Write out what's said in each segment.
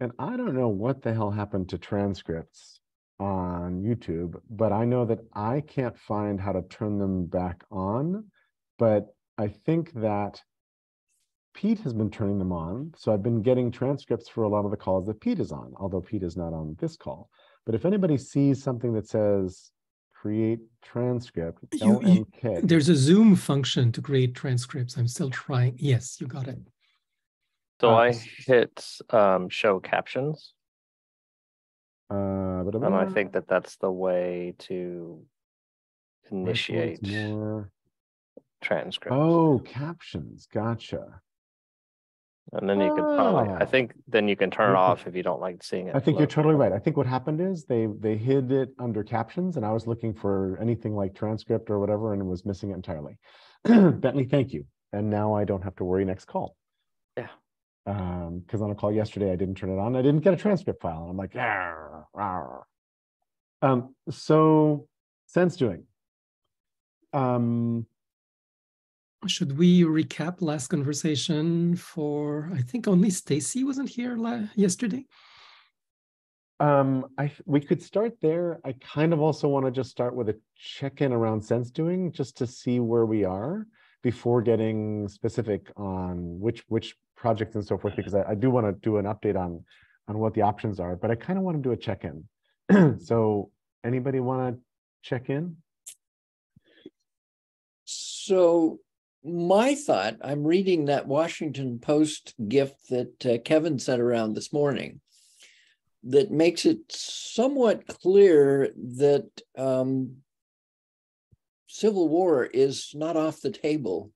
and I don't know what the hell happened to transcripts on YouTube, but I know that I can't find how to turn them back on. But I think that Pete has been turning them on. So I've been getting transcripts for a lot of the calls that Pete is on, although Pete is not on this call. But if anybody sees something that says create transcript, you, you, there's a Zoom function to create transcripts. I'm still trying. Yes, you got it. So uh, I hit um, show captions. Uh, and I think that that's the way to initiate more transcripts. Oh, captions. Gotcha. And then you can probably, I ah. think then you can turn it off if you don't like seeing it. I think you're totally right. I think what happened is they they hid it under captions and I was looking for anything like transcript or whatever and was missing it entirely. Bentley, thank you. And now I don't have to worry next call. Yeah. Um, because on a call yesterday I didn't turn it on. I didn't get a transcript file. And I'm like, rawr, rawr. um, so sense doing. Um, should we recap last conversation for i think only stacy wasn't here yesterday um i we could start there i kind of also want to just start with a check-in around sense doing just to see where we are before getting specific on which which projects and so forth because i, I do want to do an update on on what the options are but i kind of want to do a check-in. So anybody want to check in? So my thought i'm reading that washington post gift that uh, kevin sent around this morning that makes it somewhat clear that um, civil war is not off the table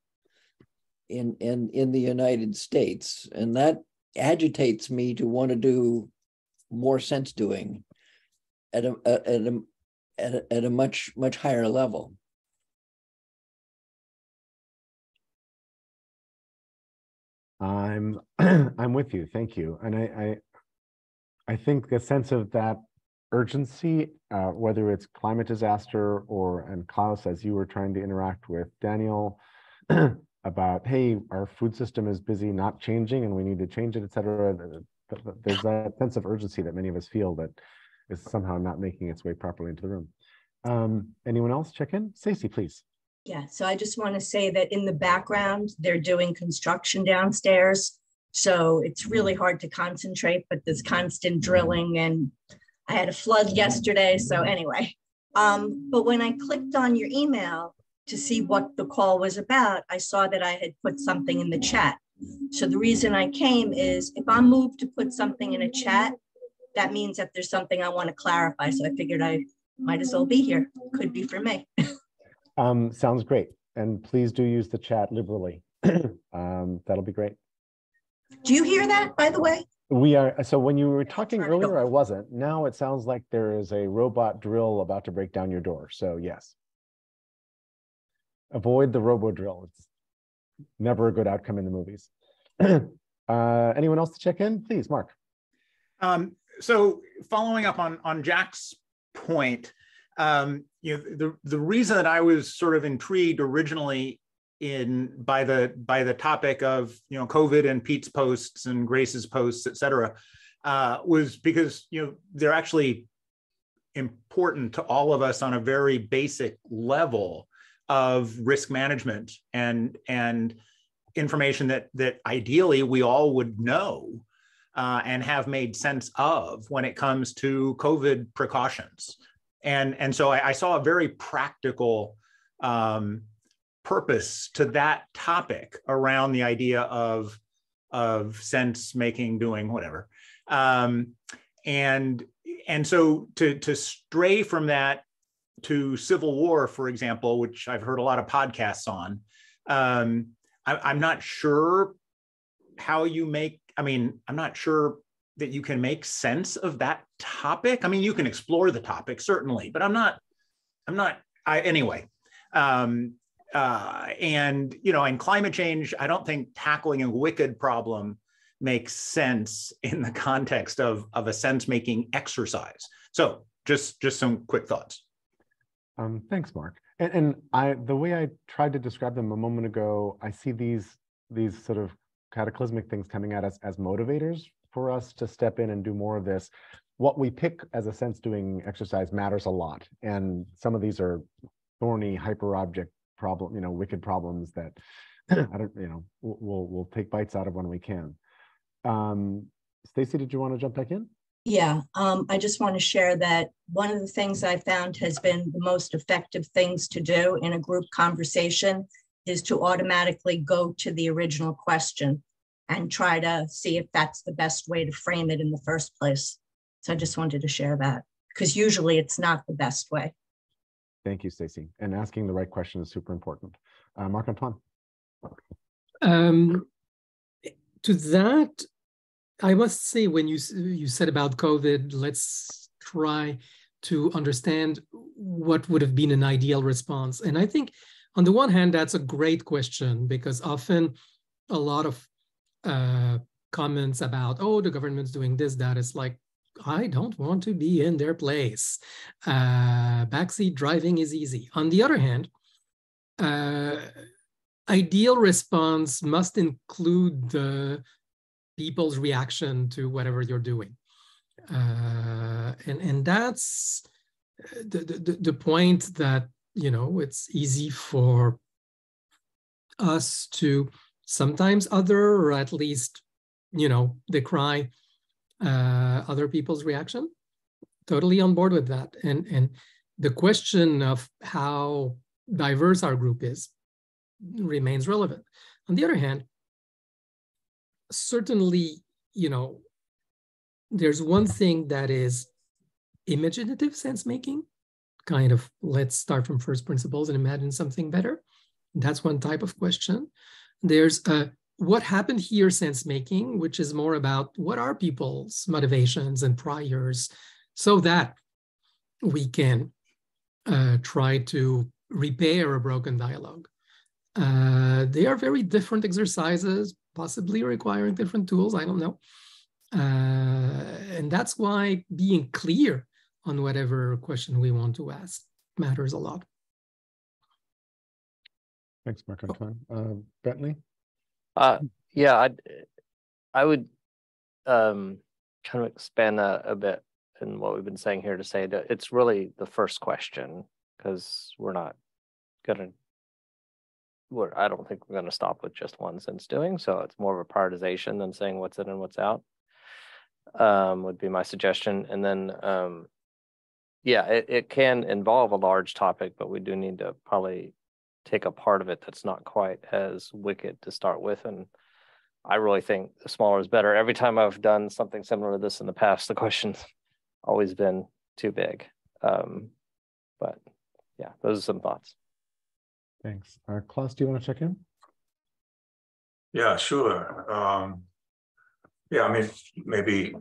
in, in, in the united states and that agitates me to want to do more sense doing at a, at a, at a, at a much much higher level I'm I'm with you. Thank you. And I I, I think the sense of that urgency, uh, whether it's climate disaster or and Klaus, as you were trying to interact with Daniel about, hey, our food system is busy not changing and we need to change it, et cetera. There's that sense of urgency that many of us feel that is somehow not making its way properly into the room. Um, anyone else check in? Stacey, please. Yeah, so I just want to say that in the background, they're doing construction downstairs. So it's really hard to concentrate, but there's constant drilling and I had a flood yesterday. So anyway, um, but when I clicked on your email to see what the call was about, I saw that I had put something in the chat. So the reason I came is if I'm moved to put something in a chat, that means that there's something I want to clarify. So I figured I might as well be here. Could be for me. Um, sounds great. And please do use the chat liberally. um, that'll be great. Do you hear that, by the way? We are. So when you were talking earlier, I wasn't. Now it sounds like there is a robot drill about to break down your door. So yes. Avoid the robo drill. It's never a good outcome in the movies. uh, anyone else to check in? Please, Mark. Um, so following up on, on Jack's point, um, you know, the, the reason that I was sort of intrigued originally in by the by the topic of you know COVID and Pete's posts and Grace's posts, et cetera, uh, was because you know they're actually important to all of us on a very basic level of risk management and and information that that ideally we all would know uh, and have made sense of when it comes to COVID precautions. And and so I, I saw a very practical um, purpose to that topic around the idea of of sense making, doing whatever, um, and and so to to stray from that to civil war, for example, which I've heard a lot of podcasts on. Um, I, I'm not sure how you make. I mean, I'm not sure that you can make sense of that topic. I mean, you can explore the topic certainly, but I'm not. I'm not. I anyway. Um, uh, and you know, in climate change, I don't think tackling a wicked problem makes sense in the context of of a sense making exercise. So, just just some quick thoughts. Um, thanks, Mark. And, and I the way I tried to describe them a moment ago, I see these these sort of cataclysmic things coming at us as motivators for us to step in and do more of this. What we pick as a sense doing exercise matters a lot. And some of these are thorny hyper object problem, you know, wicked problems that I don't, you know, we'll, we'll take bites out of when we can. Um, Stacy, did you want to jump back in? Yeah, um, I just want to share that one of the things I found has been the most effective things to do in a group conversation is to automatically go to the original question and try to see if that's the best way to frame it in the first place. So I just wanted to share that because usually it's not the best way. Thank you, Stacy. And asking the right question is super important. Uh, Marc Antoine. Um, to that, I must say, when you you said about COVID, let's try to understand what would have been an ideal response. And I think, on the one hand, that's a great question because often a lot of uh, comments about, oh, the government's doing this, that is like, I don't want to be in their place. Uh, backseat driving is easy. On the other hand, uh, ideal response must include the people's reaction to whatever you're doing. Uh, and, and that's the, the, the point that, you know, it's easy for us to sometimes other, or at least, you know, decry uh, other people's reaction. Totally on board with that. And, and the question of how diverse our group is remains relevant. On the other hand, certainly, you know, there's one thing that is imaginative sense making, kind of let's start from first principles and imagine something better. That's one type of question. There's a what happened here sense making, which is more about what are people's motivations and priors so that we can uh, try to repair a broken dialogue. Uh, they are very different exercises, possibly requiring different tools. I don't know. Uh, and that's why being clear on whatever question we want to ask matters a lot. Thanks, Marc Antoine. Uh, Bentley? Uh, yeah, I, I would um, kind of expand that a bit in what we've been saying here to say that it's really the first question because we're not going to we're, I don't think we're going to stop with just one sense doing. So it's more of a prioritization than saying what's in and what's out. Um, would be my suggestion. And then, um, yeah, it, it can involve a large topic, but we do need to probably take a part of it that's not quite as wicked to start with. And I really think the smaller is better. Every time I've done something similar to this in the past, the question's always been too big. Um, but yeah, those are some thoughts. Thanks. Uh, Klaus, do you want to check in? Yeah, sure. Um, yeah, I mean, maybe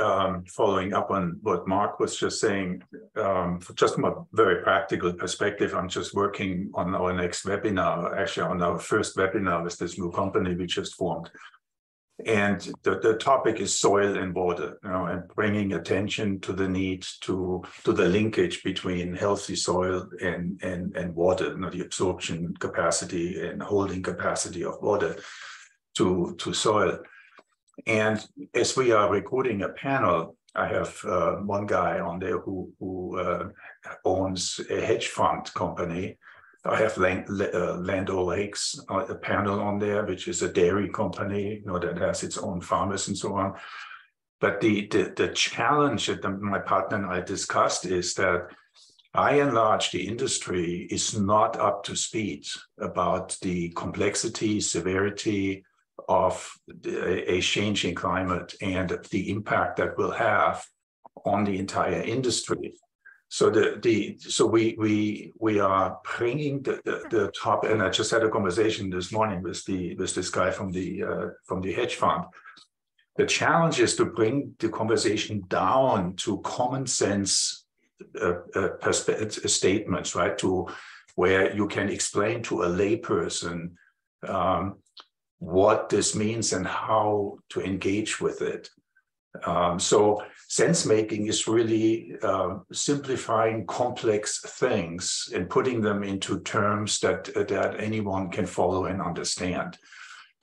um, following up on what Mark was just saying, um, just from a very practical perspective, I'm just working on our next webinar, actually on our first webinar with this new company we just formed and the, the topic is soil and water you know and bringing attention to the need to to the linkage between healthy soil and and and water you know the absorption capacity and holding capacity of water to to soil. And as we are recruiting a panel i have uh, one guy on there who who uh, owns a hedge fund company I have Land, uh, Land O'Lakes, uh, a panel on there, which is a dairy company, you know, that has its own farmers and so on. But the the, the challenge that the, my partner and I discussed is that by and large, the industry is not up to speed about the complexity, severity of a changing climate and the impact that will have on the entire industry. So the the so we we we are bringing the, the, the top, and I just had a conversation this morning with the with this guy from the uh, from the hedge fund. The challenge is to bring the conversation down to common sense uh, uh, statements, right? To where you can explain to a layperson um, what this means and how to engage with it. Um, so sense making is really uh, simplifying complex things and putting them into terms that that anyone can follow and understand.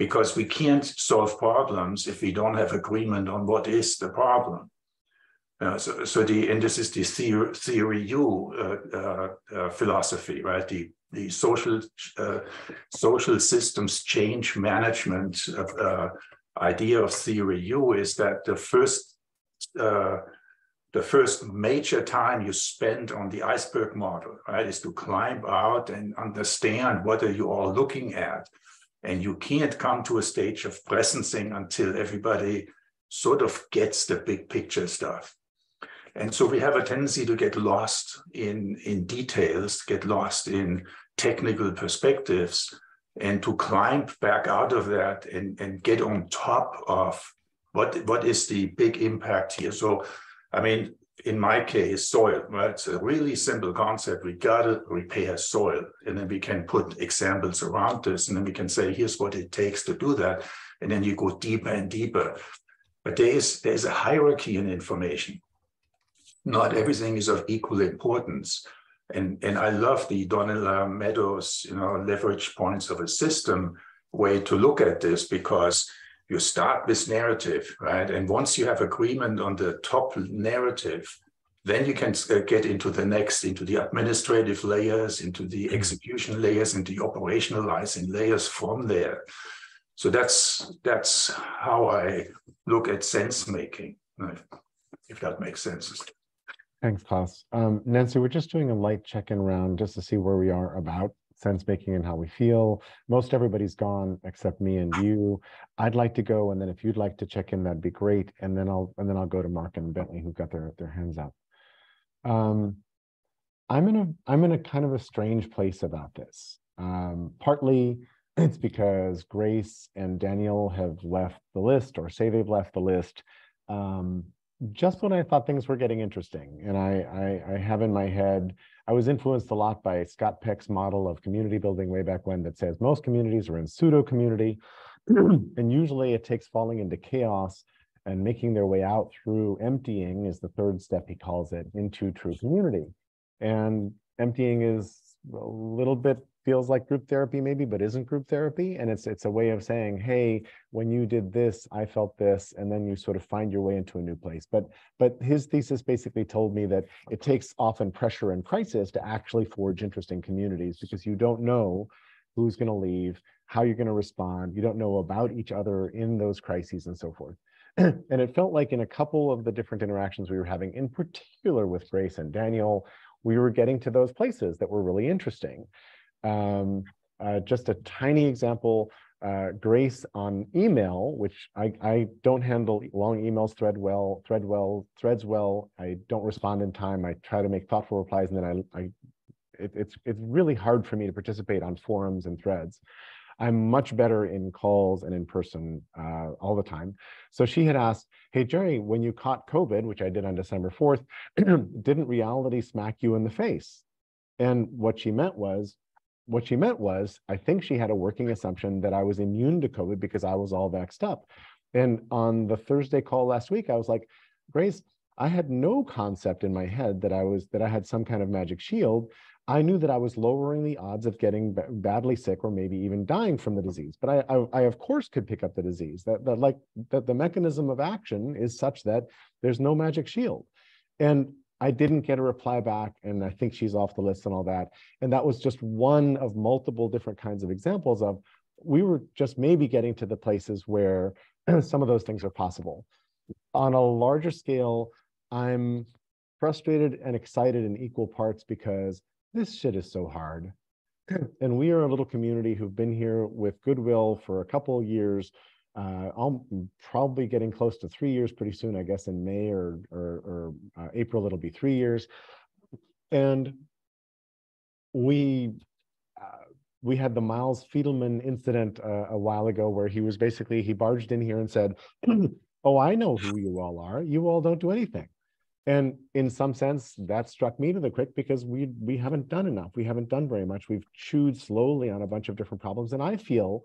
because we can't solve problems if we don't have agreement on what is the problem. Uh, so, so the and this is the theory, theory U uh, uh, uh, philosophy, right? The the social uh, social systems change management idea of theory U is that the first uh, the first major time you spend on the iceberg model, right, is to climb out and understand what are you all looking at. And you can't come to a stage of presencing until everybody sort of gets the big picture stuff. And so we have a tendency to get lost in, in details, get lost in technical perspectives, and to climb back out of that and, and get on top of what, what is the big impact here. So I mean, in my case, soil, right? It's a really simple concept. We got to repair soil. And then we can put examples around this. And then we can say, here's what it takes to do that. And then you go deeper and deeper. But there is there's a hierarchy in information. Not everything is of equal importance. And, and I love the Donella Meadows, you know, leverage points of a system way to look at this because you start with narrative, right? And once you have agreement on the top narrative, then you can uh, get into the next, into the administrative layers, into the mm-hmm. execution layers, into the operationalizing layers from there. So that's that's how I look at sense making, if that makes sense. Thanks, Klaus. Um, Nancy, we're just doing a light check-in round just to see where we are about sense making and how we feel. Most everybody's gone except me and you. I'd like to go, and then if you'd like to check in, that'd be great. And then I'll and then I'll go to Mark and Bentley who've got their their hands up. Um, I'm in a I'm in a kind of a strange place about this. Um, partly it's because Grace and Daniel have left the list or say they've left the list. Um, just when I thought things were getting interesting, and I, I, I have in my head I was influenced a lot by Scott Peck's model of community building way back when that says most communities are in pseudo community. and usually it takes falling into chaos and making their way out through emptying is the third step he calls it into true community. And emptying is a little bit feels like group therapy maybe but isn't group therapy. And it's it's a way of saying hey when you did this i felt this and then you sort of find your way into a new place. But but his thesis basically told me that it takes often pressure and crisis to actually forge interesting communities because you don't know who's going to leave how you're going to respond. You don't know about each other in those crises and so forth. And it felt like in a couple of the different interactions we were having in particular with grace and daniel we were getting to those places that were really interesting um, uh, just a tiny example, uh, Grace on email, which I, I don't handle long emails thread well, thread well, threads well. I don't respond in time. I try to make thoughtful replies and then I, I it, it's, it's really hard for me to participate on forums and threads. I'm much better in calls and in person uh, all the time. So she had asked, hey, Jerry, when you caught COVID, which I did on December 4th, didn't reality smack you in the face? And what she meant was, what she meant was, I think she had a working assumption that I was immune to COVID because I was all vaxxed up. And on the Thursday call last week, I was like, Grace, I had no concept in my head that I was that I had some kind of magic shield. I knew that I was lowering the odds of getting badly sick or maybe even dying from the disease. But I, I, I of course could pick up the disease. That, that like that the mechanism of action is such that there's no magic shield. And I didn't get a reply back, and I think she's off the list and all that. And that was just one of multiple different kinds of examples of we were just maybe getting to the places where some of those things are possible. On a larger scale, I'm frustrated and excited in equal parts because this shit is so hard. and we are a little community who've been here with goodwill for a couple years uh, I'm probably getting close to three years pretty soon, I guess in May or, or, or uh, April, it'll be three years. And we, uh, we had the Miles Fidelman incident uh, a while ago where he was basically, he barged in here and said, oh, I know who you all are. You all don't do anything. And in some sense, that struck me to the quick because we we haven't done enough. We haven't done very much. We've chewed slowly on a bunch of different problems. And I feel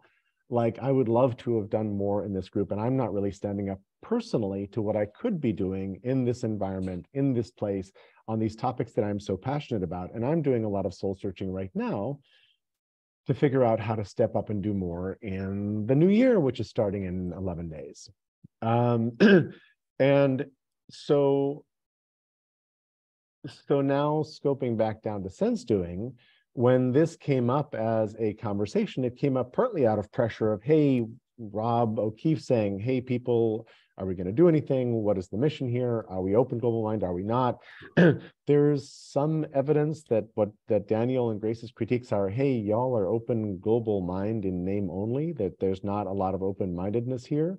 like I would love to have done more in this group. And I'm not really standing up personally to what I could be doing in this environment, in this place, on these topics that I'm so passionate about. And I'm doing a lot of soul searching right now to figure out how to step up and do more in the new year, which is starting in 11 days. Um, and so, so now scoping back down to sense doing, when this came up as a conversation, it came up partly out of pressure of, hey, Rob O'Keefe saying, hey, people, are we going to do anything? What is the mission here? Are we open global mind? Are we not? There's some evidence that what that Daniel and Grace's critiques are, hey, y'all are open global mind in name only, that there's not a lot of open-mindedness here.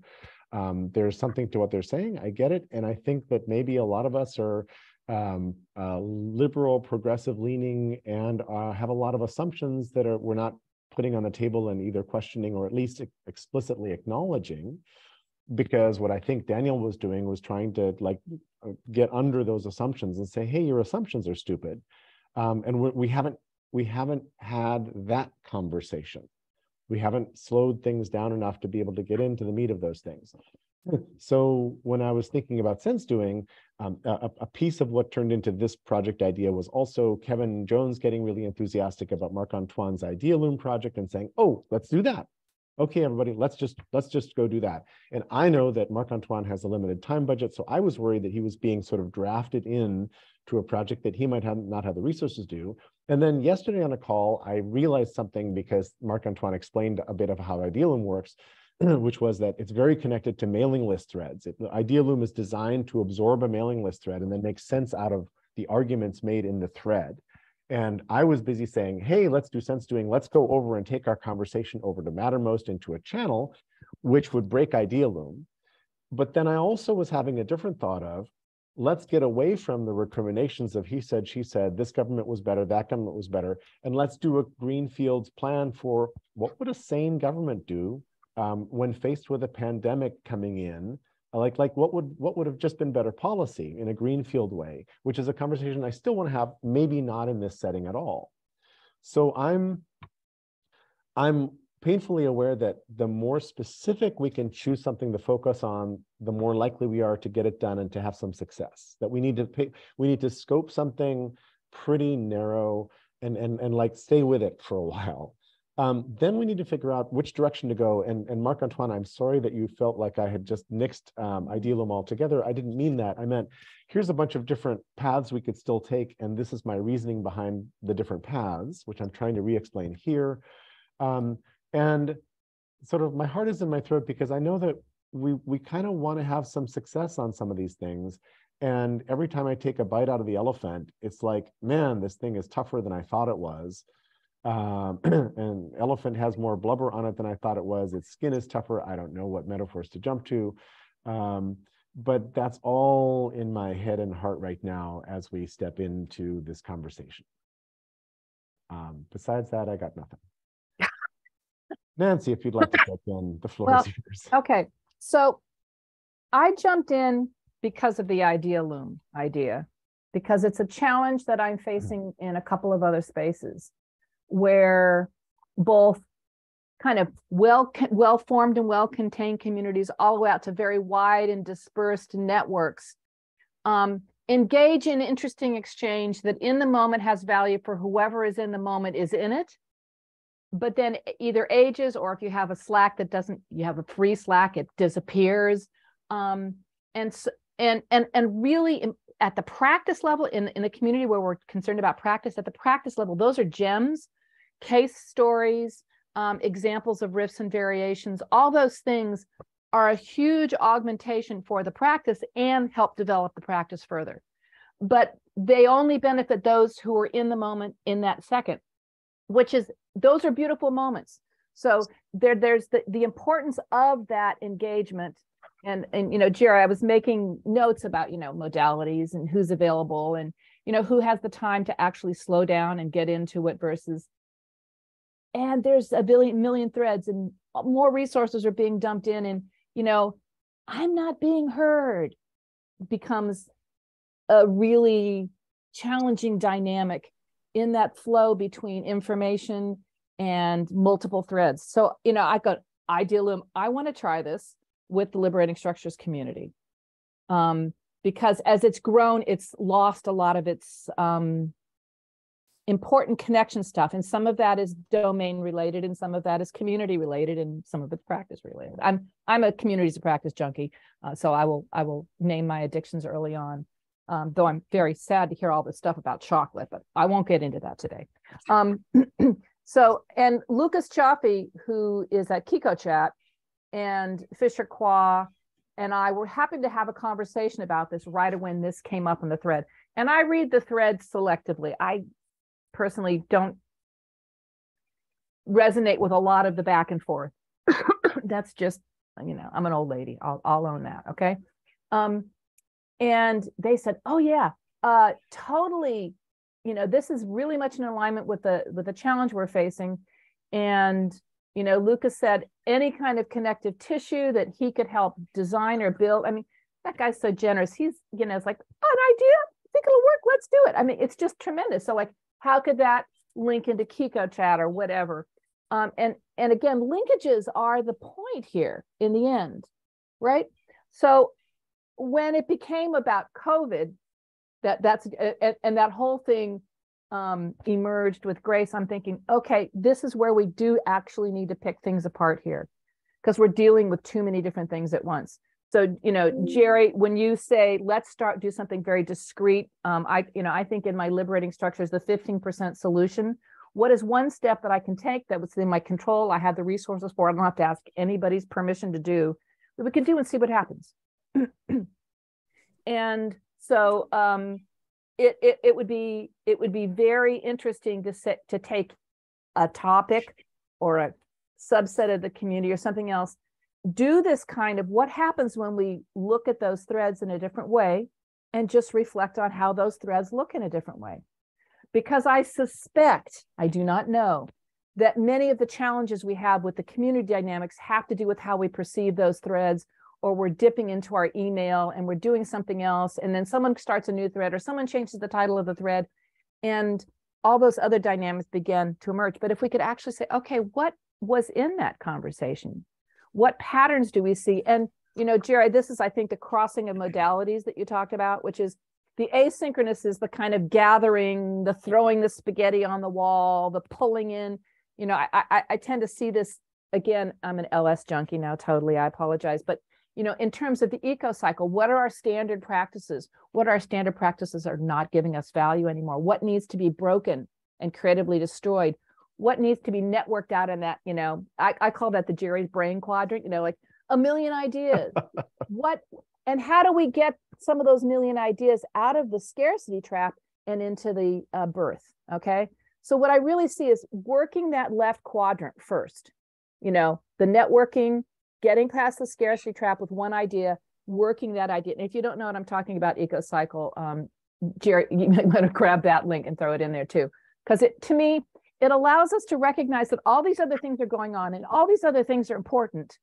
Um, there's something to what they're saying. I get it. And I think that maybe a lot of us are um, uh, liberal, progressive leaning, and uh, have a lot of assumptions that are we're not putting on the table and either questioning or at least explicitly acknowledging. Because what I think Daniel was doing was trying to like uh, get under those assumptions and say, "Hey, your assumptions are stupid," um, and we, we haven't we haven't had that conversation. We haven't slowed things down enough to be able to get into the meat of those things. So when I was thinking about sense doing, um, a, a, piece of what turned into this project idea was also Kevin Jones getting really enthusiastic about Marc Antoine's Idealoom project and saying, "Oh, let's do that." Okay, everybody, let's just let's just go do that. And I know that Marc Antoine has a limited time budget, so I was worried that he was being sort of drafted in to a project that he might have not have the resources to do. And then yesterday on a call, I realized something because Marc Antoine explained a bit of how Idealoom works, which was that it's very connected to mailing list threads. It, Idealoom is designed to absorb a mailing list thread and then make sense out of the arguments made in the thread. And I was busy saying, hey, let's do sense doing. Let's go over and take our conversation over to Mattermost into a channel, which would break Idealoom. But then I also was having a different thought of, let's get away from the recriminations of he said, she said, this government was better, that government was better, and let's do a greenfields plan for what would a sane government do um, when faced with a pandemic coming in, like like what would what would have just been better policy in a greenfield way, which is a conversation I still want to have, maybe not in this setting at all. So I'm I'm painfully aware that the more specific we can choose something to focus on, the more likely we are to get it done and to have some success. That we need to pay, we need to scope something pretty narrow and and and like stay with it for a while. Um, then we need to figure out which direction to go. And, and Marc Antoine, I'm sorry that you felt like I had just nixed um, Idealoom altogether. I didn't mean that. I meant here's a bunch of different paths we could still take, and this is my reasoning behind the different paths, which I'm trying to re-explain here. Um, and sort of my heart is in my throat because I know that we we kind of want to have some success on some of these things. And every time I take a bite out of the elephant, it's like, man, this thing is tougher than I thought it was. Um, and elephant has more blubber on it than I thought it was. Its skin is tougher. I don't know what metaphors to jump to. Um, but that's all in my head and heart right now as we step into this conversation. Um, besides that, I got nothing. Nancy, if you'd like to jump in, the floor Well, is yours. Okay, so I jumped in because of the Idealoom idea, because it's a challenge that I'm facing in a couple of other spaces where both kind of well well formed and well contained communities all the way out to very wide and dispersed networks um, engage in interesting exchange that in the moment has value for whoever is in the moment is in it. But then either ages or if you have a slack that doesn't you have a free slack it disappears. Um, and and and and really at the practice level in in the community where we're concerned about practice at the practice level those are gems case stories, um, examples of riffs and variations, all those things are a huge augmentation for the practice and help develop the practice further. But they only benefit those who are in the moment in that second, which is those are beautiful moments. So there, there's the, the importance of that engagement. And, and you know, Jerry, I was making notes about, you know, modalities and who's available and, you know, who has the time to actually slow down and get into it versus and there's a billion million threads and more resources are being dumped in and you know i'm not being heard becomes a really challenging dynamic in that flow between information and multiple threads. So you know i got ideal i want to try this with the liberating structures community um, because as it's grown it's lost a lot of its um, important connection stuff. And some of that is domain related and some of that is community related and some of it's practice related. I'm I'm a communities of practice junkie. Uh, so I will I will name my addictions early on. Um, though I'm very sad to hear all this stuff about chocolate, but I won't get into that today. Um, so, and Lucas Cioffi, who is at QiqoChat, and Fisher Qua, and I were happy to have a conversation about this right when this came up in the thread. And I read the thread selectively. I personally don't resonate with a lot of the back and forth. That's just, you know, I'm an old lady. I'll, I'll own that. Okay. Um, and they said, oh yeah, uh, totally. You know, this is really much in alignment with the with the challenge we're facing. And you know, Lucas said any kind of connective tissue that he could help design or build. I mean, that guy's so generous. He's, you know, it's like an idea. I think it'll work. Let's do it. I mean, it's just tremendous. So like how could that link into QiqoChat or whatever? Um, and and again, linkages are the point here in the end, right? So when it became about COVID, that that's and, and that whole thing um, emerged with Grace, I'm thinking, okay, this is where we do actually need to pick things apart here, because we're dealing with too many different things at once. So, you know, Jerry, when you say let's start do something very discreet, um, I, you know, I think in my liberating structures, the 15% solution. What is one step that I can take that was in my control? I have the resources for. I don't have to ask anybody's permission to do. That we can do and see what happens. and so um, it, it it would be it would be very interesting to set to take a topic or a subset of the community or something else do this kind of what happens when we look at those threads in a different way and just reflect on how those threads look in a different way. Because I suspect, I do not know, that many of the challenges we have with the community dynamics have to do with how we perceive those threads, or we're dipping into our email and we're doing something else. And then someone starts a new thread, or someone changes the title of the thread, and all those other dynamics begin to emerge. But if we could actually say, okay, what was in that conversation? What patterns do we see? And, you know, Jerry, this is, I think, the crossing of modalities that you talked about, which is the asynchronous is the kind of gathering, the throwing the spaghetti on the wall, the pulling in. You know, I, I, I tend to see this again. I'm an LS junkie now, totally. I apologize. But, you know, in terms of the eco cycle, what are our standard practices? What our standard practices are not giving us value anymore? What needs to be broken and creatively destroyed? What needs to be networked out in that, you know, I, I call that the Jerry's brain quadrant, you know, like a million ideas. what and how do we get some of those million ideas out of the scarcity trap and into the uh, birth? Okay. So what I really see is working that left quadrant first, you know, the networking, getting past the scarcity trap with one idea, working that idea. And if you don't know what I'm talking about, EcoCycle, um, Jerry, you might want to grab that link and throw it in there too. Because it to me, it allows us to recognize that all these other things are going on and all these other things are important.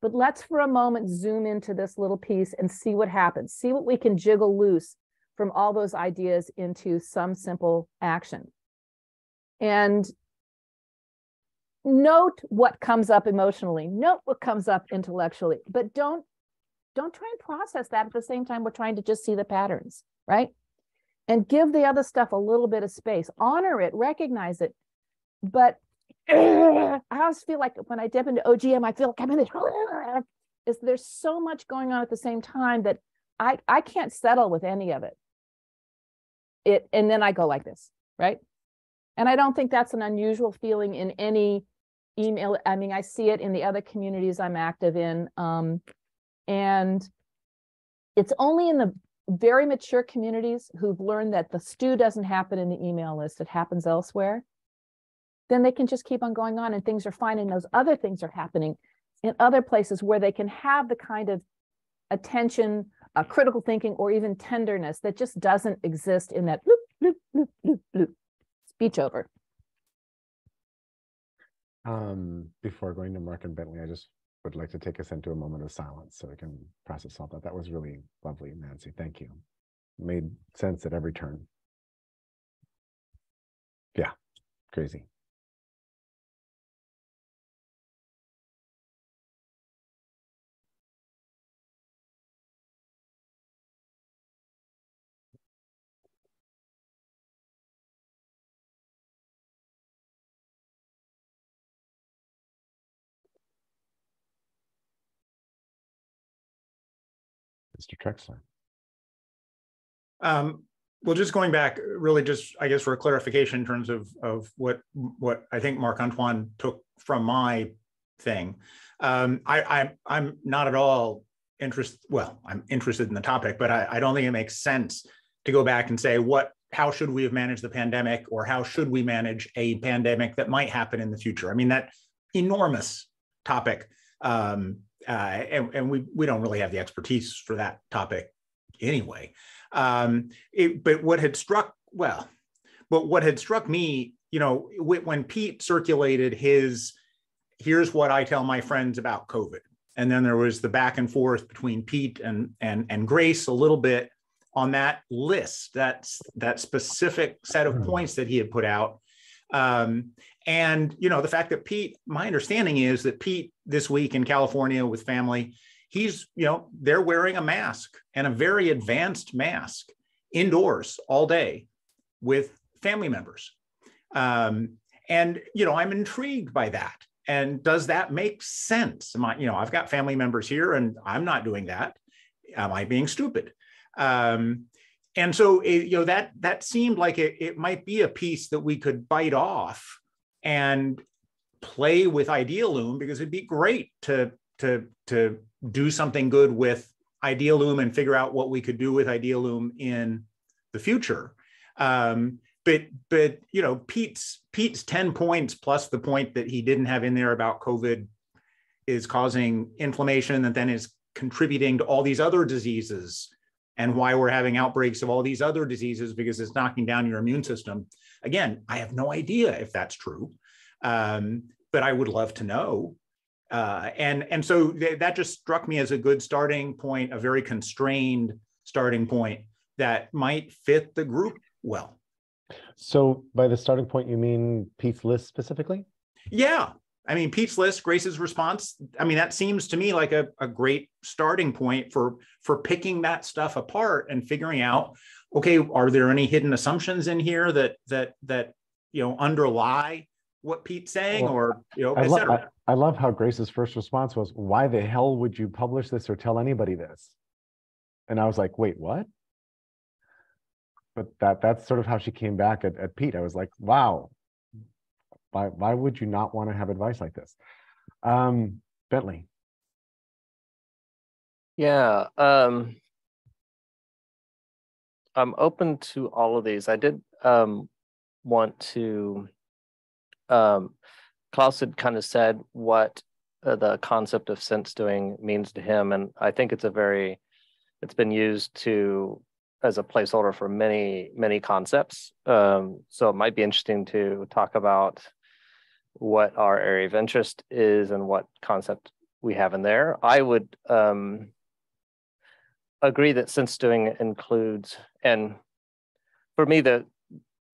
But let's for a moment zoom into this little piece and see what happens, see what we can jiggle loose from all those ideas into some simple action. And note what comes up emotionally, note what comes up intellectually, but don't don't try and process that at the same time we're trying to just see the patterns, right? And give the other stuff a little bit of space, honor it, recognize it, but I always feel like when I dip into OGM, I feel like I'm in this. Is there's so much going on at the same time that I I can't settle with any of it. It and then I go like this, right? And I don't think that's an unusual feeling in any email. I mean, I see it in the other communities I'm active in, um, and it's only in the very mature communities who've learned that the stew doesn't happen in the email list; it happens elsewhere then they can just keep on going on and things are fine and those other things are happening in other places where they can have the kind of attention uh, critical thinking or even tenderness that just doesn't exist in that bloop, bloop, bloop, bloop, bloop. speech over. Um, before going to mark and bentley i just would like to take us into a moment of silence so we can process all that. That was really lovely nancy. Thank you. Made sense at every turn. Yeah crazy Mr. Trexler. Um, well, just going back, really, just I guess for a clarification in terms of of what what I think Marc Antoine took from my thing. Um, I, I I'm not at all interested. Well, I'm interested in the topic, but I, I don't think it makes sense to go back and say what how should we have managed the pandemic or how should we manage a pandemic that might happen in the future. I mean that enormous topic, um, uh, and, and we we don't really have the expertise for that topic anyway. Um, it, but what had struck, well, but what had struck me, you know, when Pete circulated his, here's what I tell my friends about COVID. And then there was the back and forth between Pete and, and, and Grace a little bit on that list, that's that specific set of hmm. points that he had put out. Um, and you know the fact that Pete, my understanding is that Pete this week in California with family he's, you know, they're wearing a mask and a very advanced mask indoors all day with family members. Um, and, you know, I'm intrigued by that. And does that make sense? Am I, you know, I've got family members here and I'm not doing that. Am I being stupid? Um, and so, it, you know, that that seemed like it, it might be a piece that we could bite off and play with Idealoom because it'd be great to to to do something good with Idealoom and figure out what we could do with Idealoom in the future. Um, but but you know Pete's Pete's 10 points plus the point that he didn't have in there about COVID is causing inflammation that then is contributing to all these other diseases and why we're having outbreaks of all these other diseases because it's knocking down your immune system. Again, I have no idea if that's true, um, but I would love to know. Uh, and and so th- that just struck me as a good starting point, a very constrained starting point that might fit the group well. So by the starting point, you mean Pete's list specifically? Yeah. I mean, Pete's list, Grace's response. I mean, that seems to me like a, a great starting point for for picking that stuff apart and figuring out, okay, are there any hidden assumptions in here that that that you know underlie what Pete's saying, well, or you know, I, lo- I, I love how Grace's first response was, "Why the hell would you publish this or tell anybody this?" And I was like, "Wait, what?" But that that's sort of how she came back at, at Pete. I was like, "Wow, why why would you not want to have advice like this?" Um, Bentley. Yeah, um, I'm open to all of these. I did um, want to um, Klaus had kind of said what uh, the concept of sense doing means to him, and I think it's a very, it's been used to as a placeholder for many many concepts. Um, so it might be interesting to talk about what our area of interest is and what concept we have in there. I would um, agree that sense doing includes, and for me, the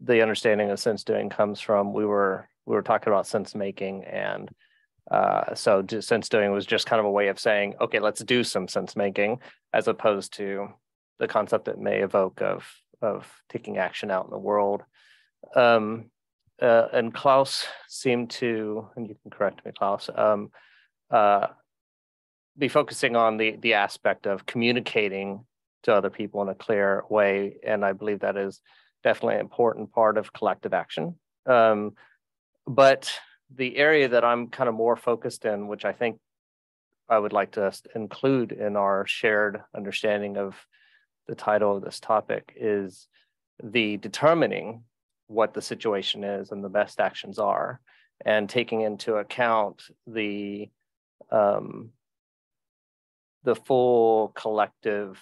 the understanding of sense doing comes from we were we were talking about sense making and uh, so sense doing was just kind of a way of saying, okay, let's do some sense making, as opposed to the concept that may evoke of of taking action out in the world. Um, uh, and Klaus seemed to, and you can correct me, Klaus, um, uh, be focusing on the the aspect of communicating to other people in a clear way, and I believe that is definitely an important part of collective action. Um, but the area that I'm kind of more focused in, which I think I would like to include in our shared understanding of the title of this topic, is the determining what the situation is and the best actions are, and taking into account the um, the full collective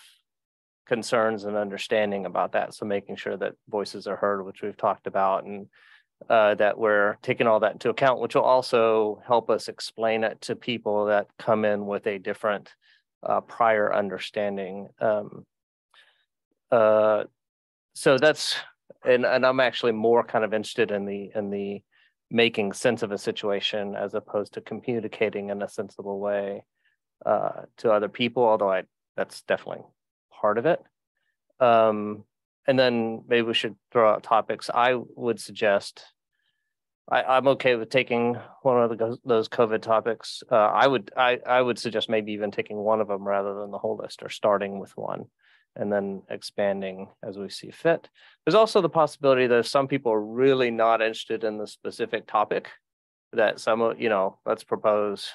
concerns and understanding about that. So making sure that voices are heard, which we've talked about, and uh, that we're taking all that into account, which will also help us explain it to people that come in with a different uh, prior understanding. Um, uh, so that's and and I'm actually more kind of interested in the in the making sense of a situation as opposed to communicating in a sensible way uh, to other people. Although I that's definitely part of it. Um, and then maybe we should throw out topics. I would suggest I, I'm okay with taking one of the, those COVID topics. Uh, I would, I, I would suggest maybe even taking one of them rather than the whole list or starting with one and then expanding as we see fit. There's also the possibility that some people are really not interested in the specific topic that some, you know, let's propose.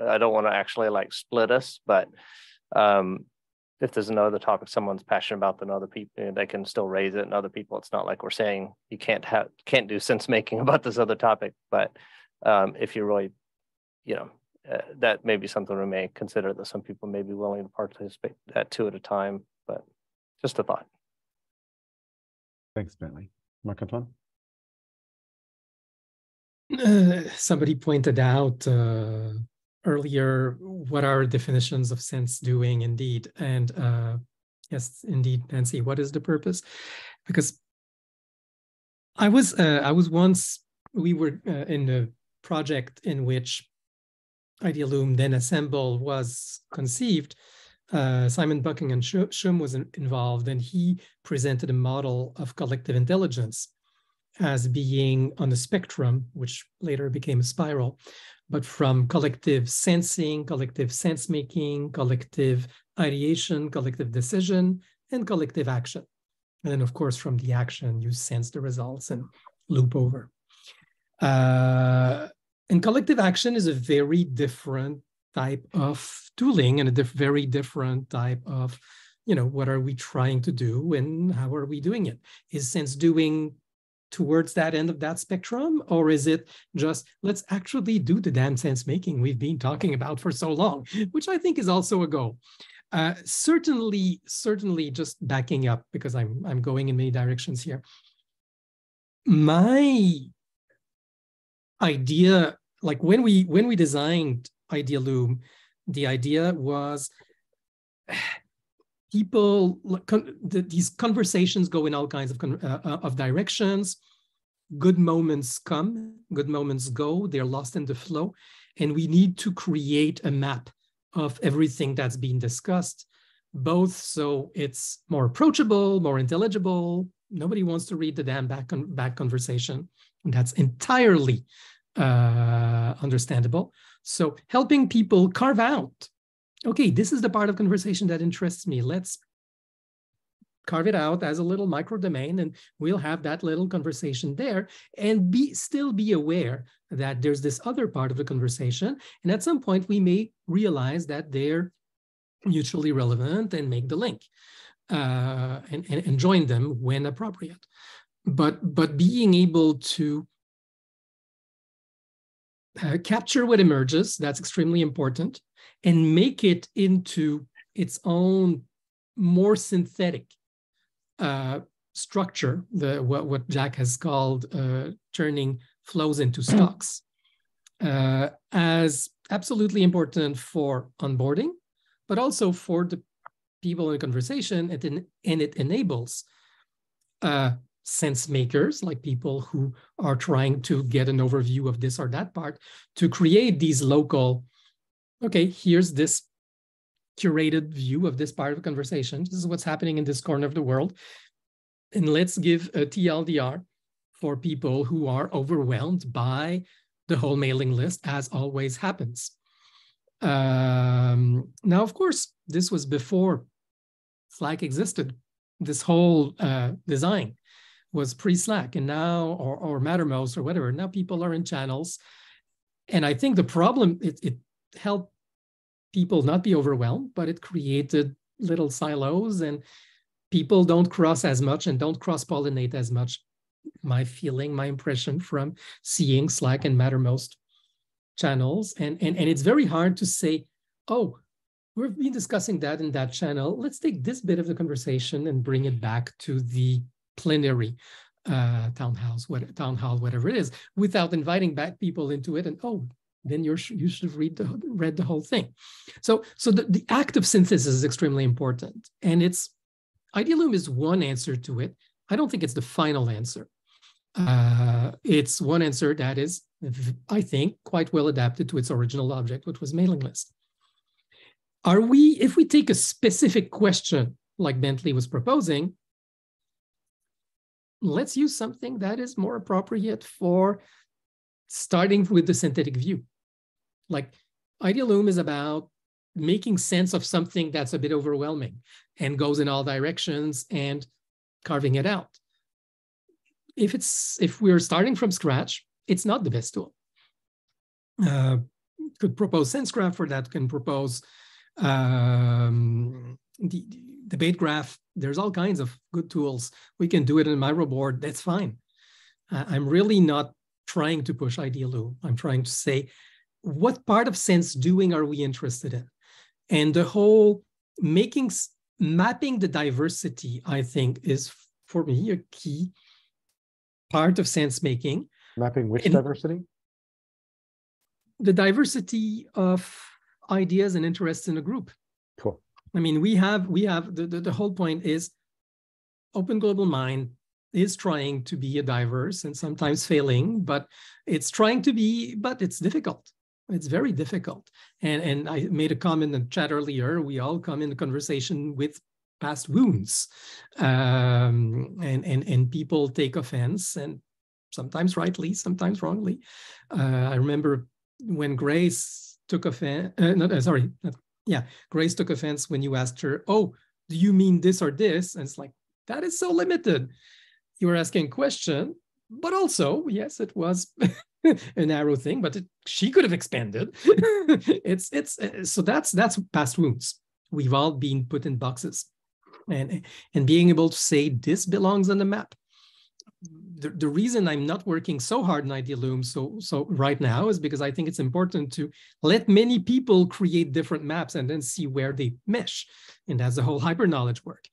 I don't want to actually like split us, but um, if there's another topic someone's passionate about than other people, they can still raise it. And other people, it's not like we're saying you can't have can't do sense making about this other topic. But um, if you really, you know, uh, that may be something we may consider that some people may be willing to participate at two at a time but just a thought. Thanks, Bentley. Marc Antoine? Uh, somebody pointed out uh, earlier what are definitions of sense doing indeed and uh, yes indeed nancy what is the purpose because i was uh, i was once we were uh, in a project in which idealoom then Assembl was conceived uh, Simon Buckingham and Shum was in, involved, and he presented a model of collective intelligence as being on a spectrum, which later became a spiral, but from collective sensing, collective sense making, collective ideation, collective decision, and collective action. And then, of course, from the action, you sense the results and loop over. Uh, and collective action is a very different type of tooling and a diff very different type of, you know, what are we trying to do and how are we doing it? Is sense doing towards that end of that spectrum or is it just let's actually do the damn sense making we've been talking about for so long which i think is also a goal uh, certainly certainly just backing up because i'm i'm going in many directions here my idea like when we when we designed Idealoom, the idea was people, these conversations go in all kinds of, uh, uh, of directions. Good moments come, good moments go, they're lost in the flow. And we need to create a map of everything that's being discussed, both so it's more approachable, more intelligible. Nobody wants to read the damn back, back conversation. And that's entirely uh, understandable. So helping people carve out, okay, this is the part of conversation that interests me. Let's carve it out as a little micro domain and we'll have that little conversation there and be still be aware that there's this other part of the conversation. And at some point we may realize that they're mutually relevant and make the link uh, and, and, and join them when appropriate. But, but being able to uh, capture what emerges, that's extremely important, and make it into its own more synthetic uh, structure, the, what, what Jack has called uh, turning flows into mm. stocks, uh, as absolutely important for onboarding, but also for the people in the conversation, and, and it enables uh, sense makers, like people who are trying to get an overview of this or that part, to create these local, okay, here's this curated view of this part of the conversation. This is what's happening in this corner of the world. And let's give a TLDR for people who are overwhelmed by the whole mailing list, as always happens. Um, now, of course, this was before Slack existed, this whole uh, design was pre-Slack and now, or, or Mattermost or whatever, now people are in channels. And I think the problem, it, it helped people not be overwhelmed, but it created little silos and people don't cross as much and don't cross-pollinate as much. My feeling, my impression from seeing Slack and Mattermost channels. And, and, and it's very hard to say, oh, we've been discussing that in that channel. Let's take this bit of the conversation and bring it back to the plenary uh, townhouse, what town hall, whatever it is, without inviting back people into it. And oh, then you're you should have read the read the whole thing. So so the, the act of synthesis is extremely important, and it's Idealoom is one answer to it. I don't think it's the final answer. Uh, it's one answer that is, I think, quite well adapted to its original object, which was mailing list. Are we, if we take a specific question like Bentley was proposing, let's use something that is more appropriate for starting with the synthetic view. Like Idealoom is about making sense of something that's a bit overwhelming and goes in all directions and carving it out. If it's if we're starting from scratch, it's not the best tool. Uh, could propose SenseCraft for that, can propose um, the, the debate graph. There's all kinds of good tools. We can do it in Miro board. That's fine. Uh, I'm really not trying to push Idealoom. I'm trying to say, what part of sense doing are we interested in? And the whole making, mapping the diversity, I think, is for me a key part of sense making. Mapping which and diversity? The diversity of ideas and interests in a group. Cool. I mean, we have we have the, the, the whole point is open global mind is trying to be a diverse and sometimes failing, but it's trying to be, but it's difficult. It's very difficult. And, and I made a comment in the chat earlier, we all come in conversation with past wounds. Um, and, and, and people take offense and sometimes rightly, sometimes wrongly. Uh, I remember when Grace took offense, uh, not, uh, sorry, not, yeah, Grace took offense when you asked her, oh, do you mean this or this? And it's like, that is so limited. You were asking a question, but also, yes, it was a narrow thing, but it, she could have expanded. it's it's uh, so that's that's past wounds. We've all been put in boxes, and and being able to say this belongs on the map. The, the reason I'm not working so hard in Idealoom so so right now is because I think it's important to let many people create different maps and then see where they mesh, and that's the whole hyper knowledge work.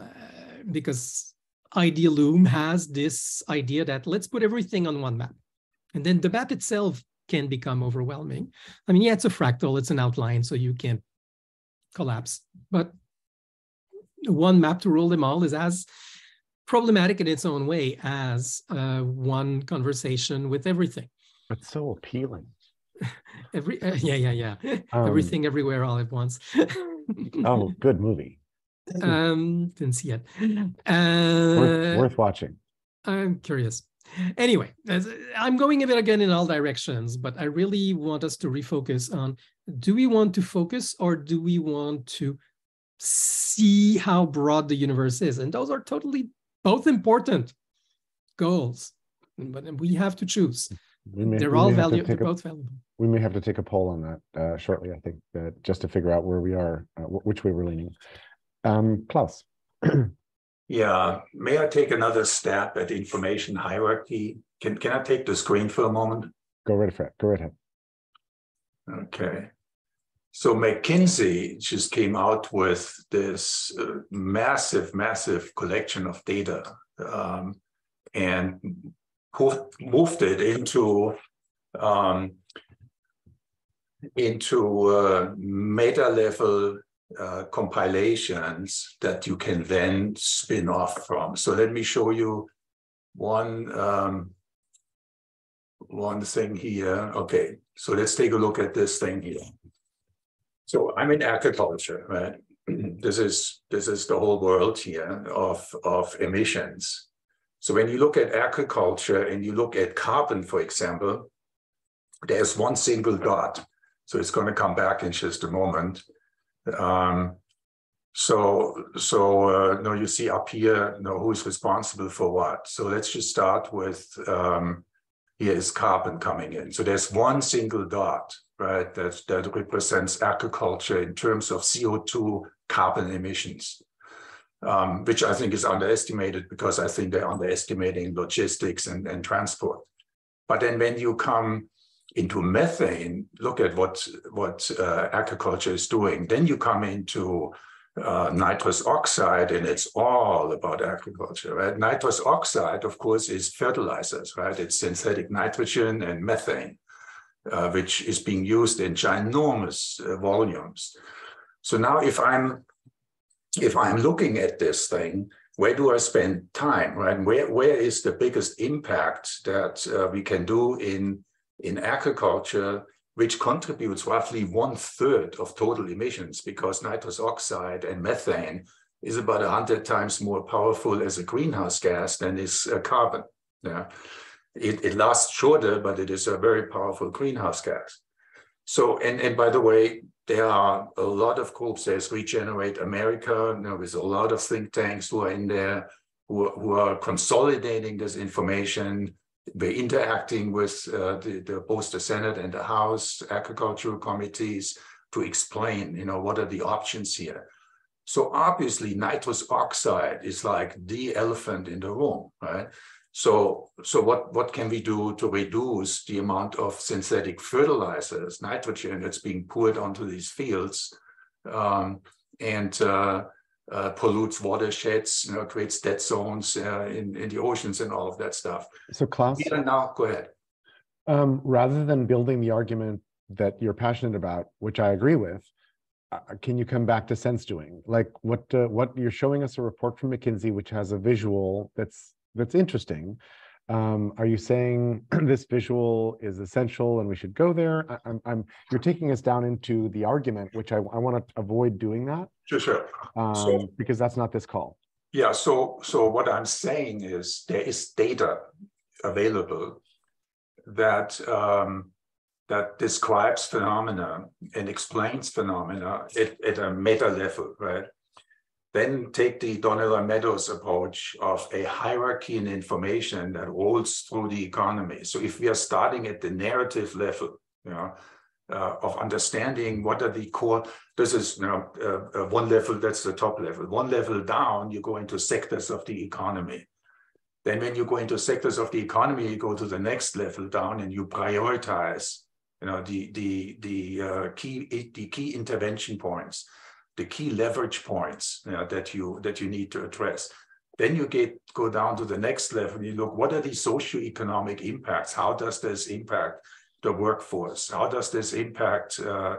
Uh, because Idealoom has this idea that let's put everything on one map and then the map itself can become overwhelming. I mean, yeah, it's a fractal, it's an outline, so you can collapse. But one map to rule them all is as problematic in its own way as uh, one conversation with everything. It's so appealing. Every uh, yeah yeah yeah um, everything everywhere all at once. oh, good movie. Um, didn't see it. Uh, worth, worth watching. I'm curious. Anyway, I'm going a bit again in all directions, but I really want us to refocus on do we want to focus or do we want to see how broad the universe is? And those are totally both important goals, but we have to choose. May, they're all valuable, they're both valuable. We may have to take a poll on that uh, shortly, I think, uh, just to figure out where we are, uh, which way we're leaning. Um, Klaus. Yeah, may I take another stab at information hierarchy? Can can I take the screen for a moment? Go right ahead. Go right ahead. Okay. So McKinsey just came out with this uh, massive, massive collection of data um, and moved it into um, into uh, meta level uh, compilations that you can then spin off from. So let me show you one um, one thing here. Okay, so let's take a look at this thing here. So I'm in agriculture, right? this is this is the whole world here of of emissions. So when you look at agriculture and you look at carbon, for example, there's one single dot. So it's going to come back in just a moment. Um, so, so uh, no, you see up here, you know, who's responsible for what. So let's just start with um, here is carbon coming in. So there's one single dot, right, that, that represents agriculture in terms of CO2 carbon emissions, um, which I think is underestimated because I think they're underestimating logistics and, and transport. But then when you come into methane, look at what, what uh, agriculture is doing. Then you come into uh, nitrous oxide, and it's all about agriculture, right? Nitrous oxide, of course, is fertilizers, right? It's synthetic nitrogen and methane, uh, which is being used in ginormous uh, volumes. So now, if I'm if I'm looking at this thing, where do I spend time, right? Where where is the biggest impact that uh, we can do in in agriculture, which contributes roughly one third of total emissions because nitrous oxide and methane is about 100 times more powerful as a greenhouse gas than is uh, carbon. Yeah. It, it lasts shorter, but it is a very powerful greenhouse gas. So, and, and by the way, there are a lot of groups. There's Regenerate America. There's a lot of think tanks who are in there who, who are consolidating this information. We're interacting with uh, the, the, both the Senate and the House agricultural committees to explain, you know, what are the options here. So obviously, nitrous oxide is like the elephant in the room, right? So, so what, what can we do to reduce the amount of synthetic fertilizers, nitrogen that's being poured onto these fields um, and uh, uh, pollutes watersheds, you know, creates dead zones uh, in, in the oceans and all of that stuff. So Klaus, yeah, now go ahead. Um, rather than building the argument that you're passionate about, which I agree with, uh, can you come back to sense doing? Like what uh, what you're showing us a report from McKinsey, which has a visual that's that's interesting. Um, are you saying this visual is essential and we should go there? I, am I'm, you're taking us down into the argument, which I, I want to avoid doing that. Sure, sure. Um, so, because that's not this call. Yeah. So, so what I'm saying is there is data available that um, that describes phenomena and explains phenomena at, at a meta level, right? Then take the Donella Meadows approach of a hierarchy in information that rolls through the economy. So if we are starting at the narrative level, you know, uh, of understanding what are the core, this is you know, uh, uh, one level, that's the top level. One level down, you go into sectors of the economy. Then when you go into sectors of the economy, you go to the next level down and you prioritize, you know, the, the, the uh, key, the key intervention points the key leverage points you know, that you that you need to address. Then you get go down to the next level. And You look what are the socioeconomic impacts? How does this impact the workforce? How does this impact uh,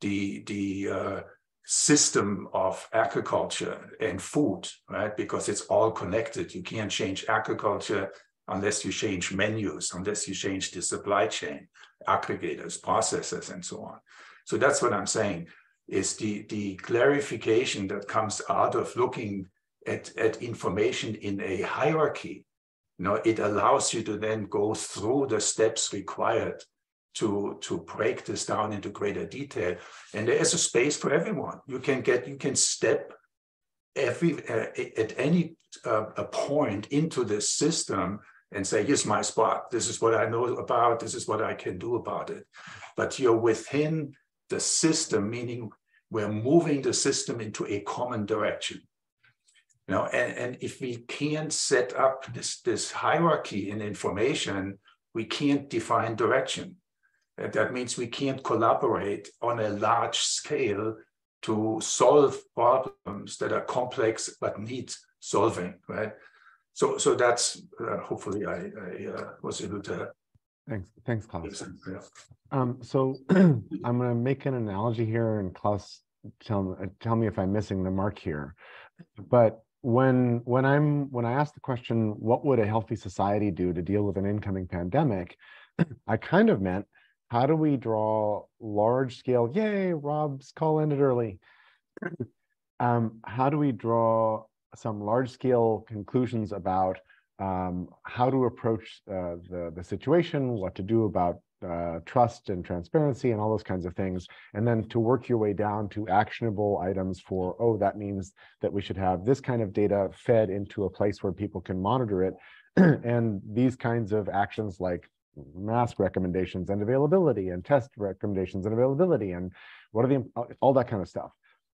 the the uh, system of agriculture and food? Right, because it's all connected. You can't change agriculture unless you change menus, unless you change the supply chain, aggregators, processors, and so on. So that's what I'm saying is the, the clarification that comes out of looking at, at information in a hierarchy. You know, it allows you to then go through the steps required to, to break this down into greater detail. And there is a space for everyone. You can get, you can step every uh, at any uh, a point into this system and say, here's my spot. This is what I know about. This is what I can do about it. But you're within the system, meaning we're moving the system into a common direction. You know, and, and if we can't set up this, this hierarchy in information, we can't define direction. That means we can't collaborate on a large scale to solve problems that are complex but need solving, right? So, so that's uh, hopefully I, I uh, was able to Thanks, thanks, Klaus. Um, so I'm going to make an analogy here, and Klaus, tell uh, tell me if I'm missing the mark here. But when when I'm when I ask the question, what would a healthy society do to deal with an incoming pandemic? I kind of meant, how do we draw large scale? Yay, Rob's call ended early. um, how do we draw some large scale conclusions about um, how to approach uh, the, the situation, what to do about uh, trust and transparency and all those kinds of things, and then to work your way down to actionable items for, oh, that means that we should have this kind of data fed into a place where people can monitor it. and these kinds of actions like mask recommendations and availability and test recommendations and availability and what are the, all that kind of stuff.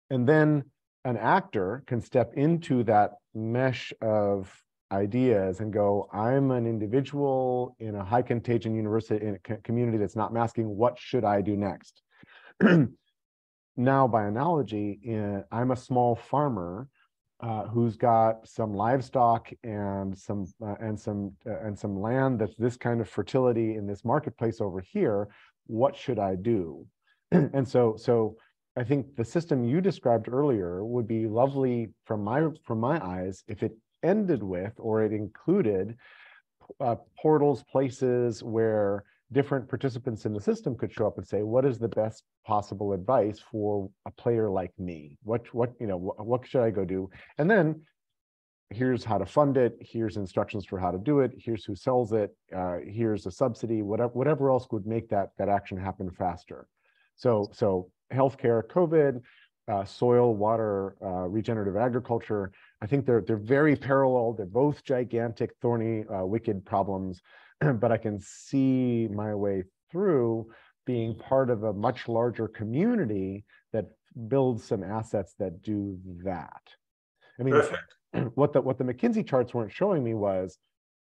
And then an actor can step into that mesh of ideas and go, I'm an individual in a high contagion university in a community that's not masking, what should I do next? now, by analogy, in, I'm a small farmer uh, who's got some livestock and some uh, and some uh, and some land that's this kind of fertility in this marketplace over here. What should I do? and so so I think the system you described earlier would be lovely from my from my eyes if it ended with, or it included uh, portals, places where different participants in the system could show up and say, what is the best possible advice for a player like me? What, what, you know, what, what should I go do? And then here's how to fund it, here's instructions for how to do it, here's who sells it, uh, here's a subsidy, whatever, whatever else would make that, that action happen faster. So, so healthcare, COVID, uh, soil, water, uh, regenerative agriculture, I think they're, they're very parallel. They're both gigantic, thorny, uh, wicked problems, but I can see my way through being part of a much larger community that builds some assets that do that. I mean, Perfect. what the what the McKinsey charts weren't showing me was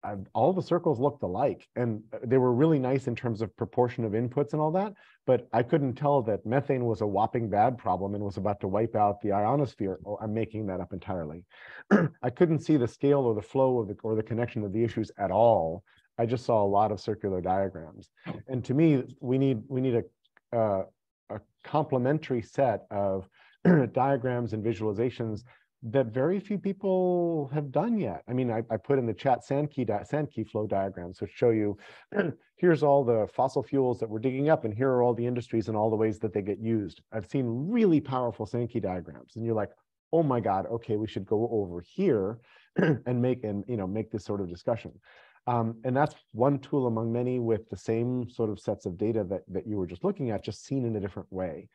uh, all the circles looked alike and uh, they were really nice in terms of proportion of inputs and all that but i couldn't tell that methane was a whopping bad problem and was about to wipe out the ionosphere oh, i'm making that up entirely. I couldn't see the scale or the flow of the or the connection of the issues at all. I just saw a lot of circular diagrams. And to me we need we need a uh, a complementary set of diagrams and visualizations that very few people have done yet. I mean, I, I put in the chat Sankey, di- Sankey flow diagrams which show you, here's all the fossil fuels that we're digging up and here are all the industries and all the ways that they get used. I've seen really powerful Sankey diagrams and you're like, oh my God, okay, we should go over here and make, and you know, make this sort of discussion. Um, and that's one tool among many with the same sort of sets of data that, that you were just looking at, just seen in a different way.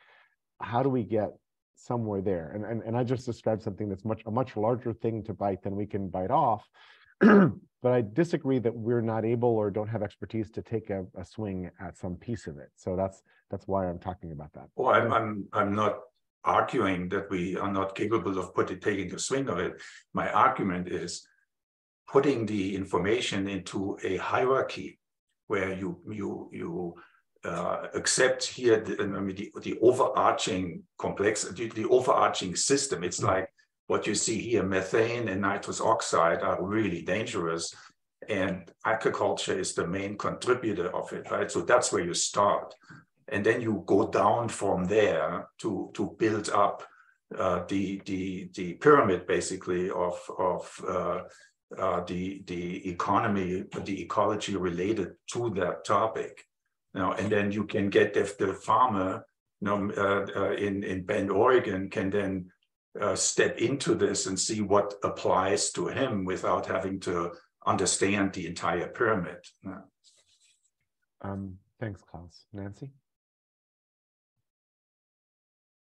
How do we get somewhere there. And, and, and I just described something that's much a much larger thing to bite than we can bite off. but I disagree that we're not able or don't have expertise to take a, a, swing at some piece of it. So that's that's why I'm talking about that. Well, I'm I'm I'm not arguing that we are not capable of putting taking a swing of it. My argument is putting the information into a hierarchy where you you you uh, here the, the, the overarching complex, the, the, overarching system. It's mm-hmm. like what you see here, methane and nitrous oxide are really dangerous. And agriculture is the main contributor of it, right? So that's where you start. And then you go down from there to, to build up uh, the, the, the pyramid basically of, of uh, uh, the, the economy, the ecology related to that topic. Now, and then you can get if the farmer, you know, uh, uh, in in Bend, Oregon, can then uh, step into this and see what applies to him without having to understand the entire pyramid. Yeah. Um, thanks, Klaus. Nancy?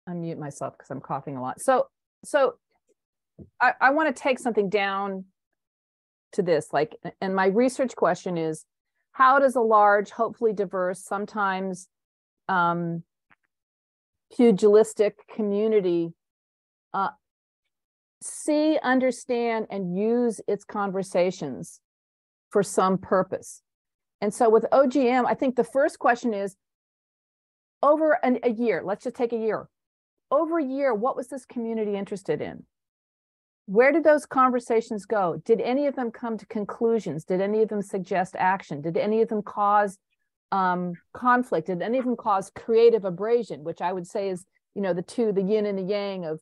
Unmute myself because I'm coughing a lot. So, so I, I want to take something down to this, like, and my research question is, how does a large, hopefully diverse, sometimes um, pugilistic community uh, see, understand, and use its conversations for some purpose? And so with OGM, I think the first question is over an, a year, let's just take a year. Over a year, what was this community interested in? Where did those conversations go? Did any of them come to conclusions? Did any of them suggest action? Did any of them cause um, conflict? Did any of them cause creative abrasion, which I would say is, you know, the two, the yin and the yang of,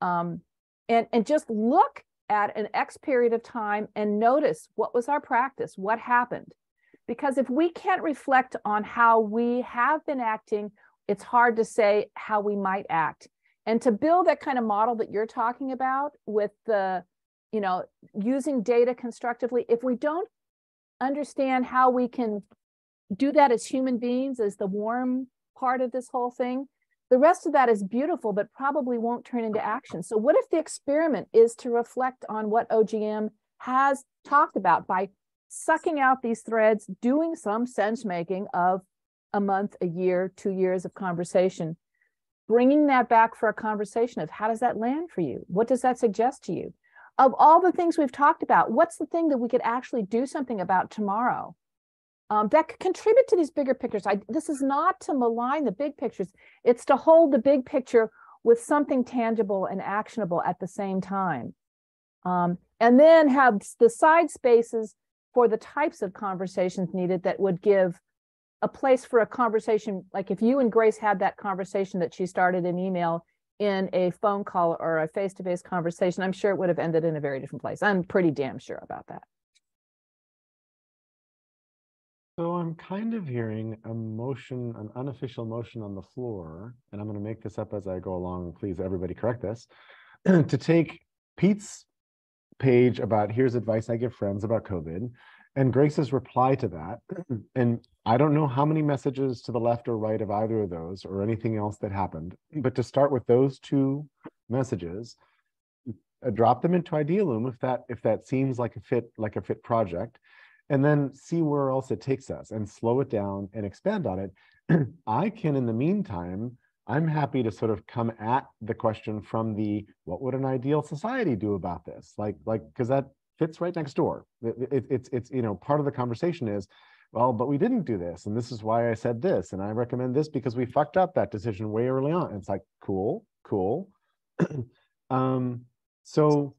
um, and and just look at an X period of time and notice what was our practice, what happened, because if we can't reflect on how we have been acting, it's hard to say how we might act and to build that kind of model that you're talking about with the you know using data constructively if we don't understand how we can do that as human beings as the warm part of this whole thing the rest of that is beautiful but probably won't turn into action. So what if the experiment is to reflect on what ogm has talked about by sucking out these threads doing some sense making of a month a year two years of conversation bringing that back for a conversation of how does that land for you? What does that suggest to you? Of all the things we've talked about, what's the thing that we could actually do something about tomorrow um, that could contribute to these bigger pictures? I, this is not to malign the big pictures, it's to hold the big picture with something tangible and actionable at the same time. Um, and then have the side spaces for the types of conversations needed that would give a place for a conversation like if you and grace had that conversation that she started in email in a phone call or a face-to-face conversation i'm sure it would have ended in a very different place. I'm pretty damn sure about that. So i'm kind of hearing a motion an unofficial motion on the floor and i'm going to make this up as i go along please everybody correct this to take pete's page about here's advice I give friends about COVID and Grace's reply to that. And I don't know how many messages to the left or right of either of those or anything else that happened, but to start with those two messages, uh, drop them into Idealoom if that if that seems like a fit like a fit project, and then see where else it takes us and slow it down and expand on it. I can, in the meantime, I'm happy to sort of come at the question from the what would an ideal society do about this? Like, like, because that fits right next door. It, it, it's, it's, you know, part of the conversation is, well, but we didn't do this. And this is why I said this. And I recommend this because we fucked up that decision way early on. And it's like, cool, cool. um, so,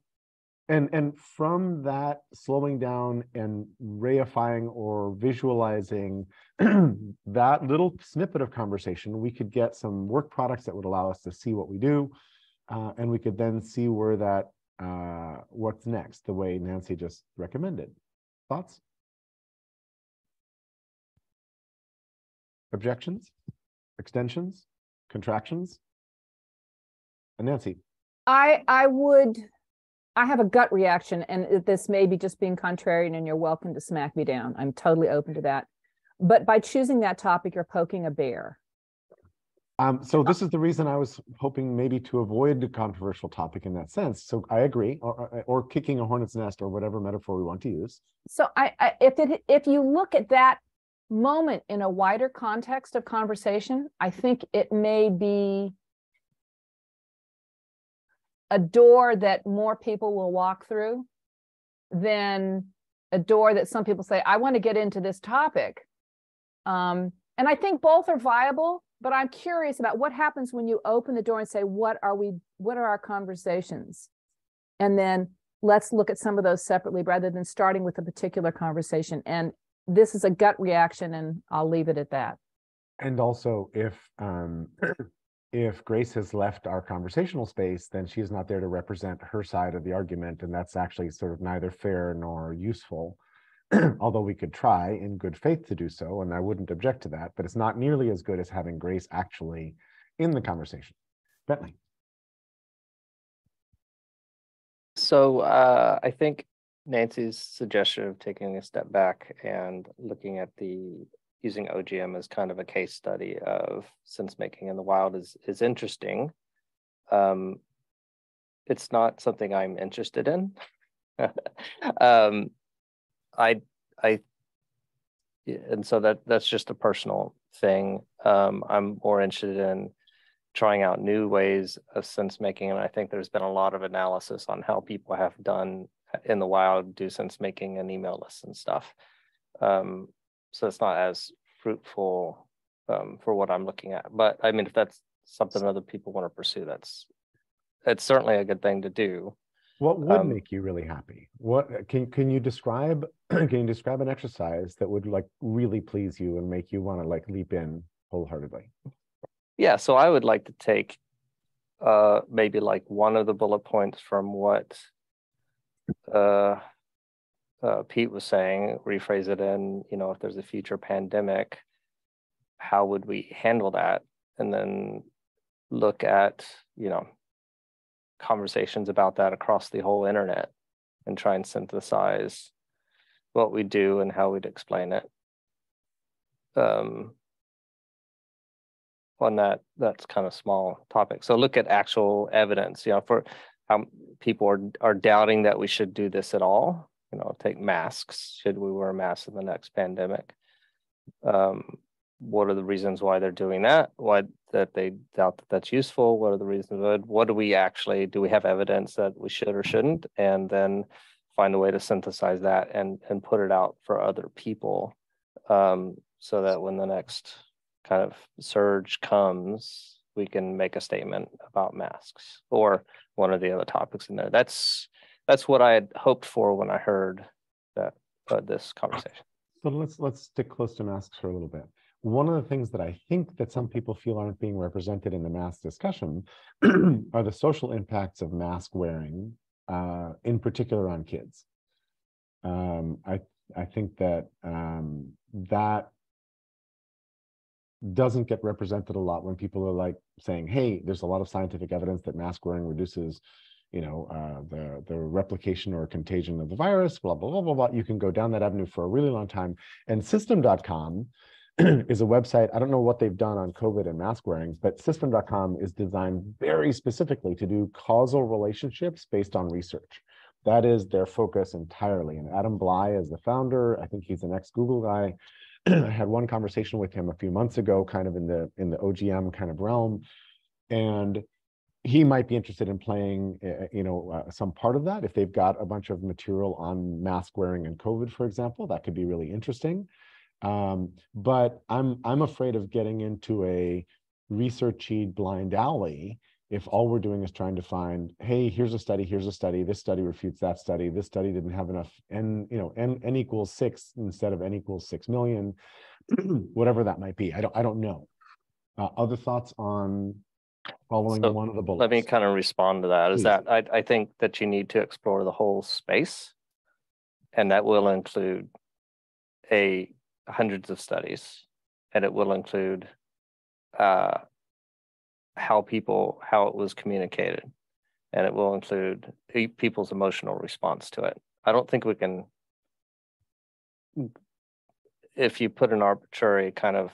and, and from that slowing down and reifying or visualizing that little snippet of conversation, we could get some work products that would allow us to see what we do. Uh, and we could then see where that uh, what's next, the way Nancy just recommended. Thoughts? Objections? Extensions? Contractions? And Nancy? I I would I have a gut reaction, and this may be just being contrarian, and you're welcome to smack me down. I'm totally open to that. But by choosing that topic, you're poking a bear. Um, so this is the reason I was hoping maybe to avoid the controversial topic in that sense. So I agree, or, or kicking a hornet's nest, or whatever metaphor we want to use. So I, I if it if you look at that moment in a wider context of conversation, I think it may be a door that more people will walk through than a door that some people say, I want to get into this topic. Um, and I think both are viable but I'm curious about what happens when you open the door and say, what are we, what are our conversations? And then let's look at some of those separately rather than starting with a particular conversation. And this is a gut reaction, and I'll leave it at that. And also, if um, if Grace has left our conversational space, then she is not there to represent her side of the argument, and that's actually sort of neither fair nor useful. although we could try in good faith to do so, and I wouldn't object to that, but it's not nearly as good as having Grace actually in the conversation. Bentley. So uh, I think Nancy's suggestion of taking a step back and looking at the using OGM as kind of a case study of sense making in the wild is is interesting. Um, it's not something I'm interested in. um, I I and so that that's just a personal thing. Um, I'm more interested in trying out new ways of sense making, and I think there's been a lot of analysis on how people have done in the wild do sense making and email lists and stuff. Um, so it's not as fruitful um, for what I'm looking at. But I mean, if that's something other people want to pursue, that's it's certainly a good thing to do. What would um, make you really happy? What can can you describe? can you describe an exercise that would like really please you and make you want to like leap in wholeheartedly? Yeah, so I would like to take uh maybe like one of the bullet points from what uh, uh Pete was saying, rephrase it in, you know, if there's a future pandemic, how would we handle that? And then look at, you know, conversations about that across the whole internet and try and synthesize what we do and how we'd explain it. Um, on that, that's kind of small topic. So look at actual evidence, you know, for how people are, are doubting that we should do this at all. You know, take masks. Should we wear masks in the next pandemic? Um, what are the reasons why they're doing that? Why that they doubt that that's useful? What are the reasons? What do we actually do? We have evidence that we should or shouldn't, and then find a way to synthesize that and and put it out for other people, um, so that when the next kind of surge comes, we can make a statement about masks or one of the other topics in there. That's that's what I had hoped for when I heard that uh, this conversation. So let's let's stick close to masks for a little bit one of the things that I think that some people feel aren't being represented in the mask discussion are the social impacts of mask wearing, uh, in particular on kids. Um, I I think that um, that doesn't get represented a lot when people are like saying, "Hey, there's a lot of scientific evidence that mask wearing reduces you know, uh, the, the replication or contagion of the virus, blah, blah, blah, blah, blah. You can go down that avenue for a really long time. And system.com is a website. I don't know what they've done on COVID and mask wearing, but system.com is designed very specifically to do causal relationships based on research. That is their focus entirely. And Adam Bly is the founder. I think he's an ex-Google guy. I had one conversation with him a few months ago, kind of in the in the OGM kind of realm, and he might be interested in playing, uh, you know, uh, some part of that. If they've got a bunch of material on mask wearing and COVID, for example, that could be really interesting. Um, but I'm I'm afraid of getting into a researchy blind alley if all we're doing is trying to find, hey, here's a study, here's a study, this study refutes that study, this study didn't have enough n, you know, n, n equals six instead of n equals six million, whatever that might be. I don't I don't know. Uh, other thoughts on following So, one of the bullets? Let me kind of respond to that. Is Please. that I, I think that you need to explore the whole space. And that will include a hundreds of studies and it will include uh how people, how it was communicated. And it will include people's emotional response to it. I don't think we can if you put an arbitrary kind of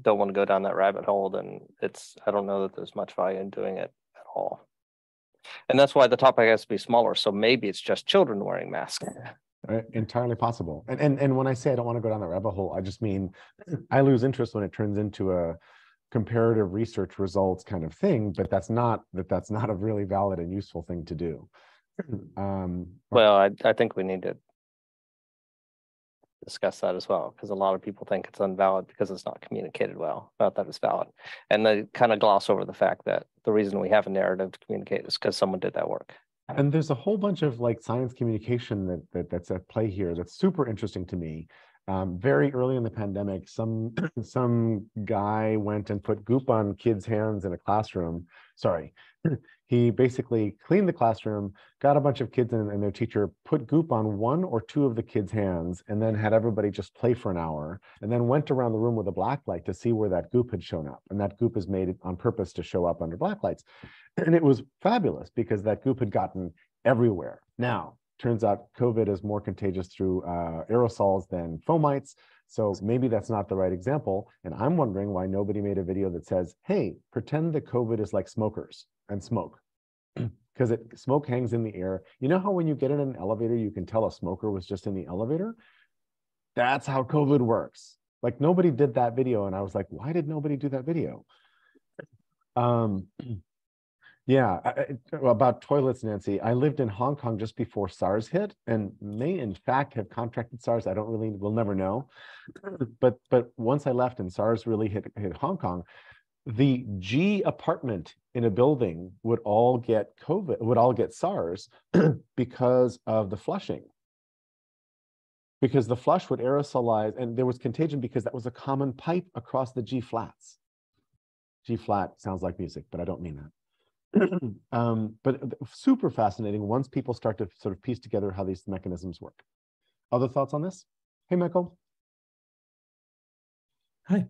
don't want to go down that rabbit hole, then it's, I don't know that there's much value in doing it at all. And that's why the topic has to be smaller. So maybe it's just children wearing masks. Uh, entirely possible. And, and and when I say I don't want to go down that rabbit hole, I just mean I lose interest when it turns into a comparative research results kind of thing. But that's not that that's not a really valid and useful thing to do. Um, Well, I, I think we need to discuss that as well, because a lot of people think it's invalid because it's not communicated well, not that it's valid. And they kind of gloss over the fact that the reason we have a narrative to communicate is because someone did that work. And there's a whole bunch of like science communication that, that that's at play here that's super interesting to me. Um, very early in the pandemic, some some guy went and put goop on kids' hands in a classroom. Sorry, he basically cleaned the classroom, got a bunch of kids and, and their teacher put goop on one or two of the kids' hands, and then had everybody just play for an hour, and then went around the room with a black light to see where that goop had shown up. And that goop is made on purpose to show up under black lights. And it was fabulous because that goop had gotten everywhere. Now, turns out COVID is more contagious through uh, aerosols than fomites. So maybe that's not the right example. And I'm wondering why nobody made a video that says, hey, pretend that COVID is like smokers and smoke. Because it smoke hangs in the air. You know how when you get in an elevator, you can tell a smoker was just in the elevator? That's how COVID works. Like nobody did that video. And I was like, why did nobody do that video? Um, yeah, I- about toilets, Nancy. I lived in Hong Kong just before SARS hit and may in fact have contracted SARS. I don't really, we'll never know. But but once I left and SARS really hit hit Hong Kong, the G apartment in a building would all get COVID, would all get SARS because of the flushing. Because the flush would aerosolize and there was contagion because that was a common pipe across the G flats. G flat sounds like music, but I don't mean that. um, but super fascinating once people start to sort of piece together how these mechanisms work. Other thoughts on this? Hey, Michael. Hi.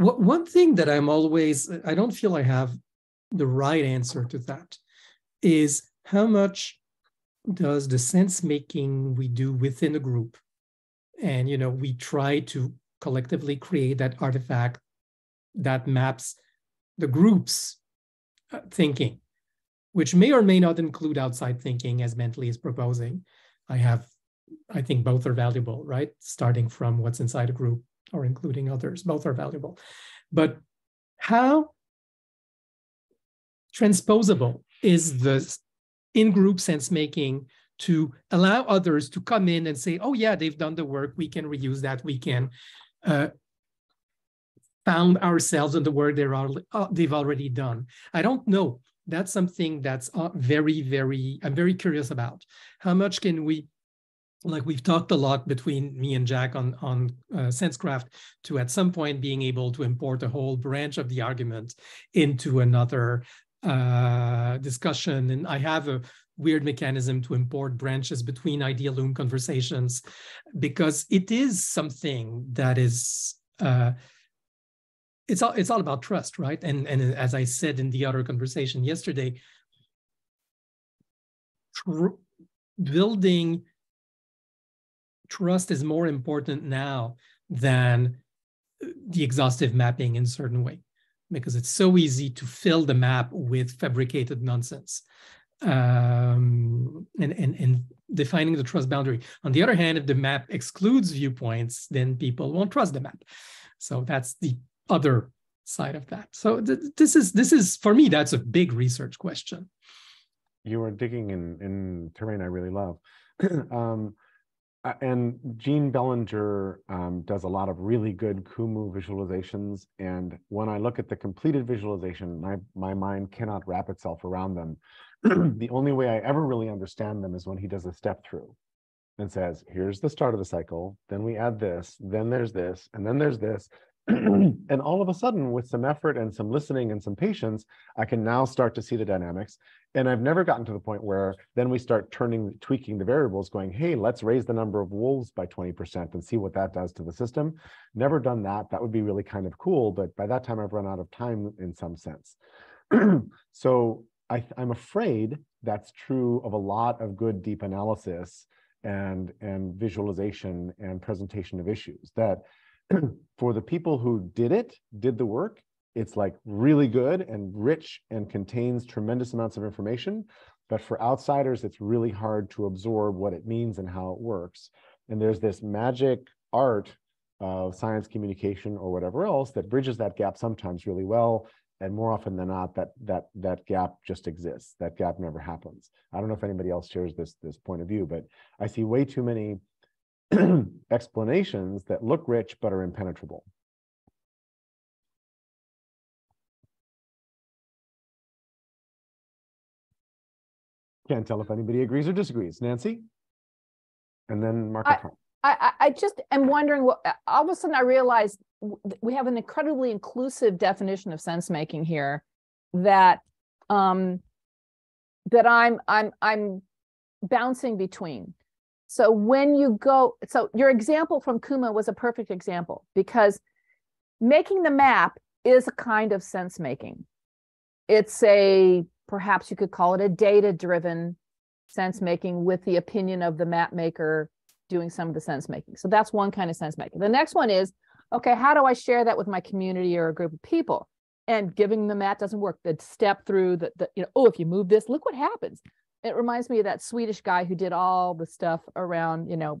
What, one thing that I'm always, I don't feel I have the right answer to that is how much does the sense making we do within a group and you know we try to collectively create that artifact that maps the group's uh, thinking which may or may not include outside thinking as Bentley is proposing. I have i think both are valuable right? Starting from what's inside a group or including others. Both are valuable. But how transposable is the in-group sense making to allow others to come in and say oh yeah they've done the work. We can reuse that. We can uh, found ourselves in the work they're al- uh, they've already done. I don't know. That's something that's uh, very very i'm very curious about. How much can we like we've talked a lot between me and Jack on on uh, SenseCraft to at some point being able to import a whole branch of the argument into another uh, discussion. And I have a weird mechanism to import branches between Idealoom conversations because it is something that is. Uh, it's all it's all about trust, right? And and as I said in the other conversation yesterday, tr- building trust is more important now than the exhaustive mapping in a certain way because it's so easy to fill the map with fabricated nonsense um, and, and, and defining the trust boundary. On the other hand, if the map excludes viewpoints, then people won't trust the map. So that's the other side of that. So th this is this is for me that's a big research question. You are digging in in terrain I really love. um, uh, and Gene Bellinger um, does a lot of really good Kumu visualizations. And when I look at the completed visualization, my, my mind cannot wrap itself around them. the only way I ever really understand them is when he does a step through and says, here's the start of the cycle, then we add this, then there's this, and then there's this. and all of a sudden, with some effort and some listening and some patience, I can now start to see the dynamics. And I've never gotten to the point where then we start turning, tweaking the variables, going, hey, let's raise the number of wolves by 20% and see what that does to the system. Never done that. That would be really kind of cool. But by that time, I've run out of time in some sense. so I, I'm afraid that's true of a lot of good deep analysis and, and visualization and presentation of issues that for the people who did it, did the work, it's like really good and rich and contains tremendous amounts of information. But for outsiders, it's really hard to absorb what it means and how it works. And there's this magic art of science communication or whatever else that bridges that gap sometimes really well and more often than not that that that gap just exists that gap never happens i don't know if anybody else shares this this point of view but i see way too many explanations that look rich but are impenetrable. Can't tell if anybody agrees or disagrees. Nancy? And then mark I, I, I just am wondering what all of a sudden I realized we have an incredibly inclusive definition of sense making here that um that I'm I'm I'm bouncing between. So when you go, so your example from Kumu was a perfect example because making the map is a kind of sense making. It's a perhaps you could call it a data driven sense making with the opinion of the map maker doing some of the sense making. So that's one kind of sense making. The next one is, okay, how do I share that with my community or a group of people? And giving them that doesn't work. The step through the, the you know, oh, if you move this, look what happens. It reminds me of that Swedish guy who did all the stuff around, you know,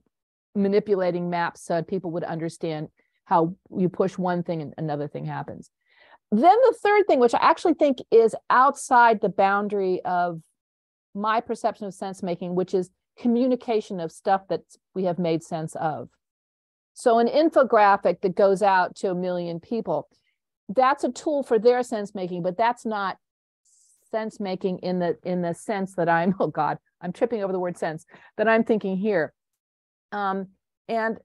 manipulating maps so people would understand how you push one thing and another thing happens. Then the third thing, which I actually think is outside the boundary of my perception of sense making, which is communication of stuff that we have made sense of. So an infographic that goes out to a million people, that's a tool for their sense making, but that's not sense making in the in the sense that I'm oh god I'm tripping over the word sense that I'm thinking here. Um, and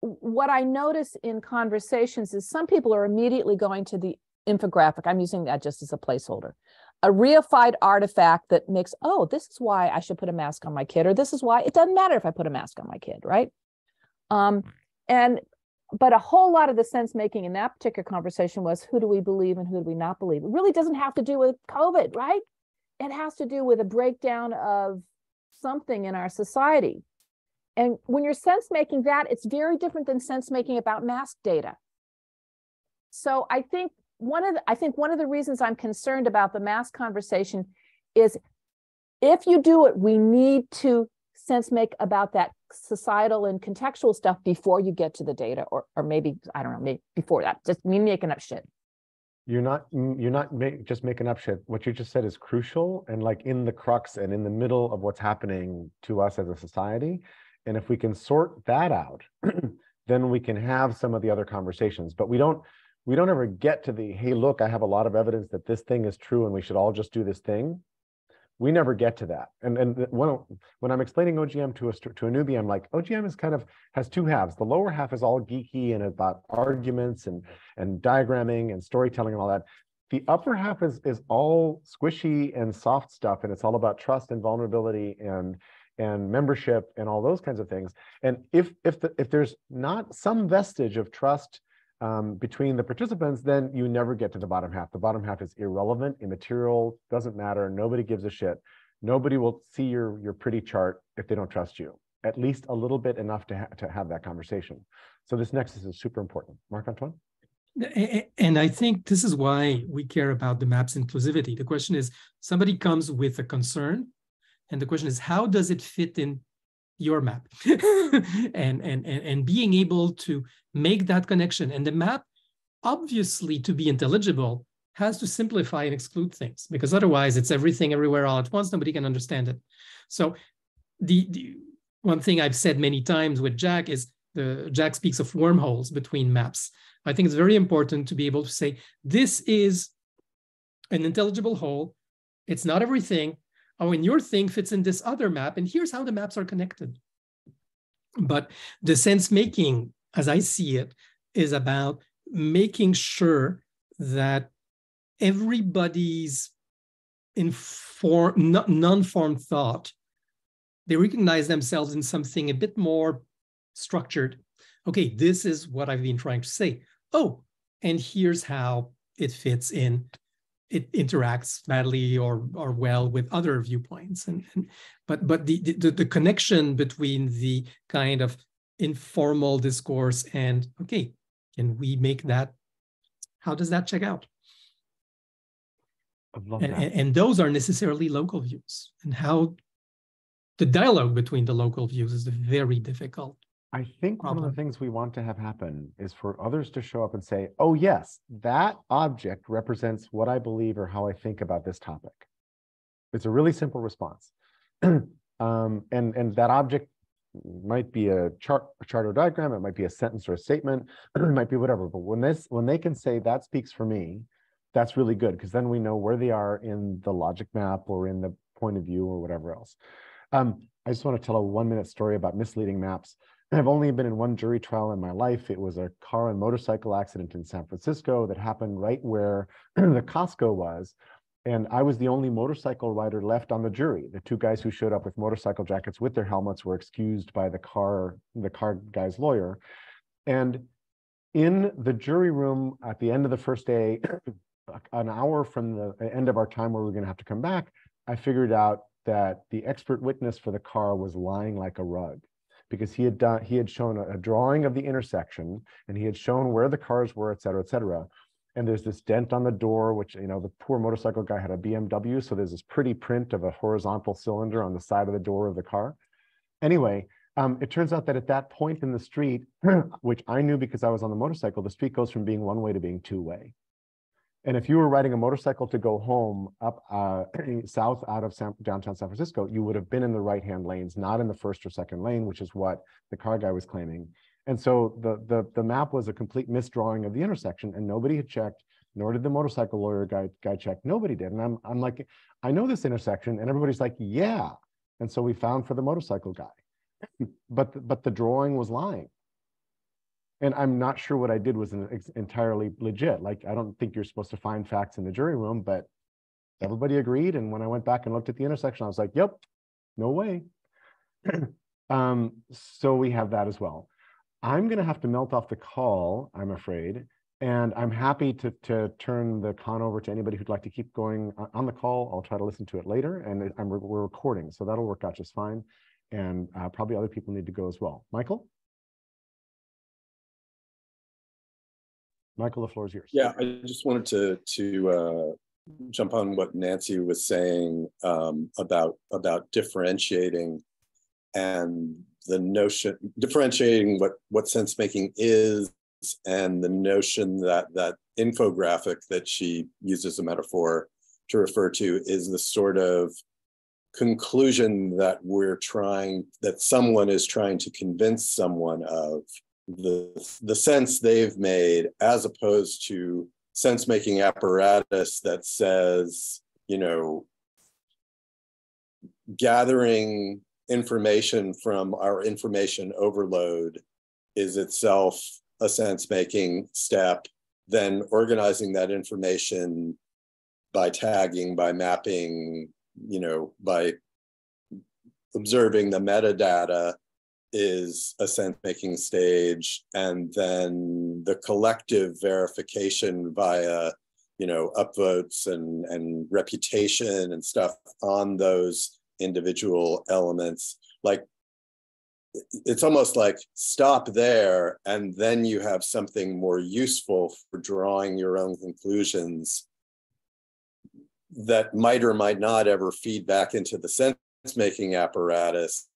what I notice in conversations is some people are immediately going to the infographic. I'm using that just as a placeholder a reified artifact that makes, oh, this is why I should put a mask on my kid, or this is why it doesn't matter if I put a mask on my kid, right? Um, and but a whole lot of the sense making in that particular conversation was who do we believe and who do we not believe? It really doesn't have to do with COVID, right? It has to do with a breakdown of something in our society. And when you're sense making that, it's very different than sense making about mask data. So I think one of the, I think one of the reasons I'm concerned about the mask conversation is if you do it, we need to sense make about that societal and contextual stuff before you get to the data, or or maybe I don't know, maybe before that. Just me making up shit. You're not mm, you're not make, just making up shit. What you just said is crucial and like in the crux and in the middle of what's happening to us as a society. And if we can sort that out, then we can have some of the other conversations. But we don't we don't ever get to the hey look i have a lot of evidence that this thing is true and we should all just do this thing we never get to that. And and when, when i'm explaining ogm to a to a newbie i'm like ogm is kind of has two halves. The lower half is all geeky and about arguments and and diagramming and storytelling and all that. The upper half is is all squishy and soft stuff and it's all about trust and vulnerability and and membership and all those kinds of things. And if if the, if there's not some vestige of trust um, between the participants, then you never get to the bottom half. The bottom half is irrelevant, immaterial, doesn't matter, nobody gives a shit. Nobody will see your, your pretty chart if they don't trust you, at least a little bit enough to, ha to have that conversation. So this nexus is super important. Marc-Antoine? And I think this is why we care about the map's inclusivity. The question is, somebody comes with a concern, and the question is, how does it fit in your map? and, and, and, and being able to make that connection. And the map, obviously, to be intelligible, has to simplify and exclude things, because otherwise it's everything everywhere all at once. Nobody can understand it. So the, the one thing I've said many times with Jack is the Jack speaks of wormholes between maps. I think it's very important to be able to say, this is an intelligible whole. It's not everything. Oh, and your thing fits in this other map, and here's how the maps are connected. But the sense making, as I see it, is about making sure that everybody's inform, non-formed thought, they recognize themselves in something a bit more structured. Okay, this is what I've been trying to say oh, and here's how it fits in. It interacts badly or or well with other viewpoints, and, and but but the, the the connection between the kind of informal discourse and okay, can we make that? How does that check out? And, and, those are necessarily local views, and how the dialogue between the local views is very difficult I think one of the things we want to have happen is for others to show up and say, oh, yes, that object represents what I believe or how I think about this topic. It's a really simple response. um, and, and that object might be a chart, a chart or diagram, it might be a sentence or a statement, it might be whatever. But when this, when they can say that speaks for me, that's really good because then we know where they are in the logic map or in the point of view or whatever else. Um, I just want to tell a one minute story about misleading maps. I've only been in one jury trial in my life. It was a car and motorcycle accident in San Francisco that happened right where the Costco was. And I was the only motorcycle rider left on the jury. The two guys who showed up with motorcycle jackets with their helmets were excused by the car, the car guy's lawyer. And in the jury room at the end of the first day, an hour from the end of our time where we are going to have to come back, I figured out that the expert witness for the car was lying like a rug because he had done he had shown a, a, drawing of the intersection and he had shown where the cars were, et cetera, et cetera. And there's this dent on the door, which you know the poor motorcycle guy had a BMW, so there's this pretty print of a horizontal cylinder on the side of the door of the car. Anyway, um, it turns out that at that point in the street, which I knew because I was on the motorcycle, the street goes from being one way to being two way. And if you were riding a motorcycle to go home up uh, south out of San, downtown San Francisco, you would have been in the right-hand lanes, not in the first or second lane, which is what the car guy was claiming. And so the, the, the map was a complete misdrawing of the intersection and nobody had checked, nor did the motorcycle lawyer guy, guy check. Nobody did. And I'm, I'm like, I know this intersection and everybody's like, yeah. And so we found for the motorcycle guy, but, but the drawing was lying and I'm not sure what I did was entirely legit. Like, I don't think you're supposed to find facts in the jury room, but everybody agreed. And when I went back and looked at the intersection, I was like, yep, no way. um, so we have that as well. I'm going to have to melt off the call, I'm afraid. And I'm happy to, to turn the con over to anybody who'd like to keep going on the call. I'll try to listen to it later. And I'm, we're recording, so that'll work out just fine. And uh, probably other people need to go as well. Michael? Michael, the floor is yours. Yeah, I just wanted to to uh, jump on what Nancy was saying um, about about differentiating and the notion differentiating what what sense making is and the notion that that infographic that she uses a metaphor to refer to is the sort of conclusion that we're trying that someone is trying to convince someone of the, the sense they've made as opposed to sense making apparatus that says, you know, gathering information from our information overload is itself a sense making step, then organizing that information by tagging, by mapping, you know, by observing the metadata is a sense making stage, and then the collective verification via you know, upvotes and, and reputation and stuff on those individual elements. Like it's almost like stop there and then you have something more useful for drawing your own conclusions that might or might not ever feed back into the sense making apparatus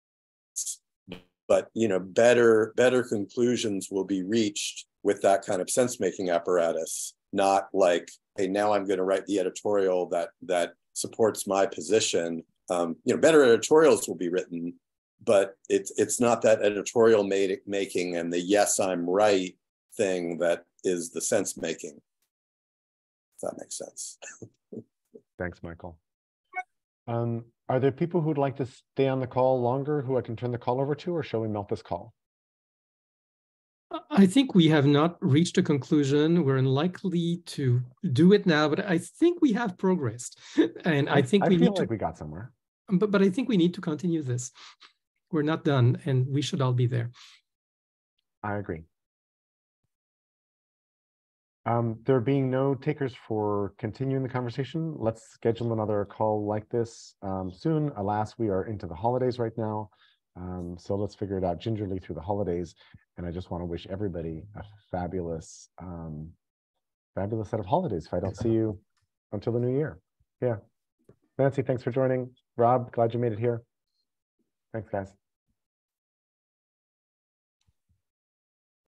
but you know better better conclusions will be reached with that kind of sense making apparatus not like hey now i'm going to write the editorial that that supports my position. Um, you know better editorials will be written but it's it's not that editorial made, making and the yes i'm right thing that is the sense making if that makes sense. Thanks michael. Um, are there people who'd like to stay on the call longer who i can turn the call over to or shall we melt this call I think we have not reached a conclusion. We're unlikely to do it now, but I think we have progressed, and I, I think I we feel need like to. we got somewhere. But but I think we need to continue this. We're not done, and we should all be there. I agree. Um, there being no takers for continuing the conversation, let's schedule another call like this um, soon. Alas, we are into the holidays right now. Um, so let's figure it out gingerly through the holidays. And I just want to wish everybody a fabulous, um, fabulous set of holidays if I don't see you until the new year. Yeah. Nancy, thanks for joining. Rob, glad you made it here. Thanks, guys.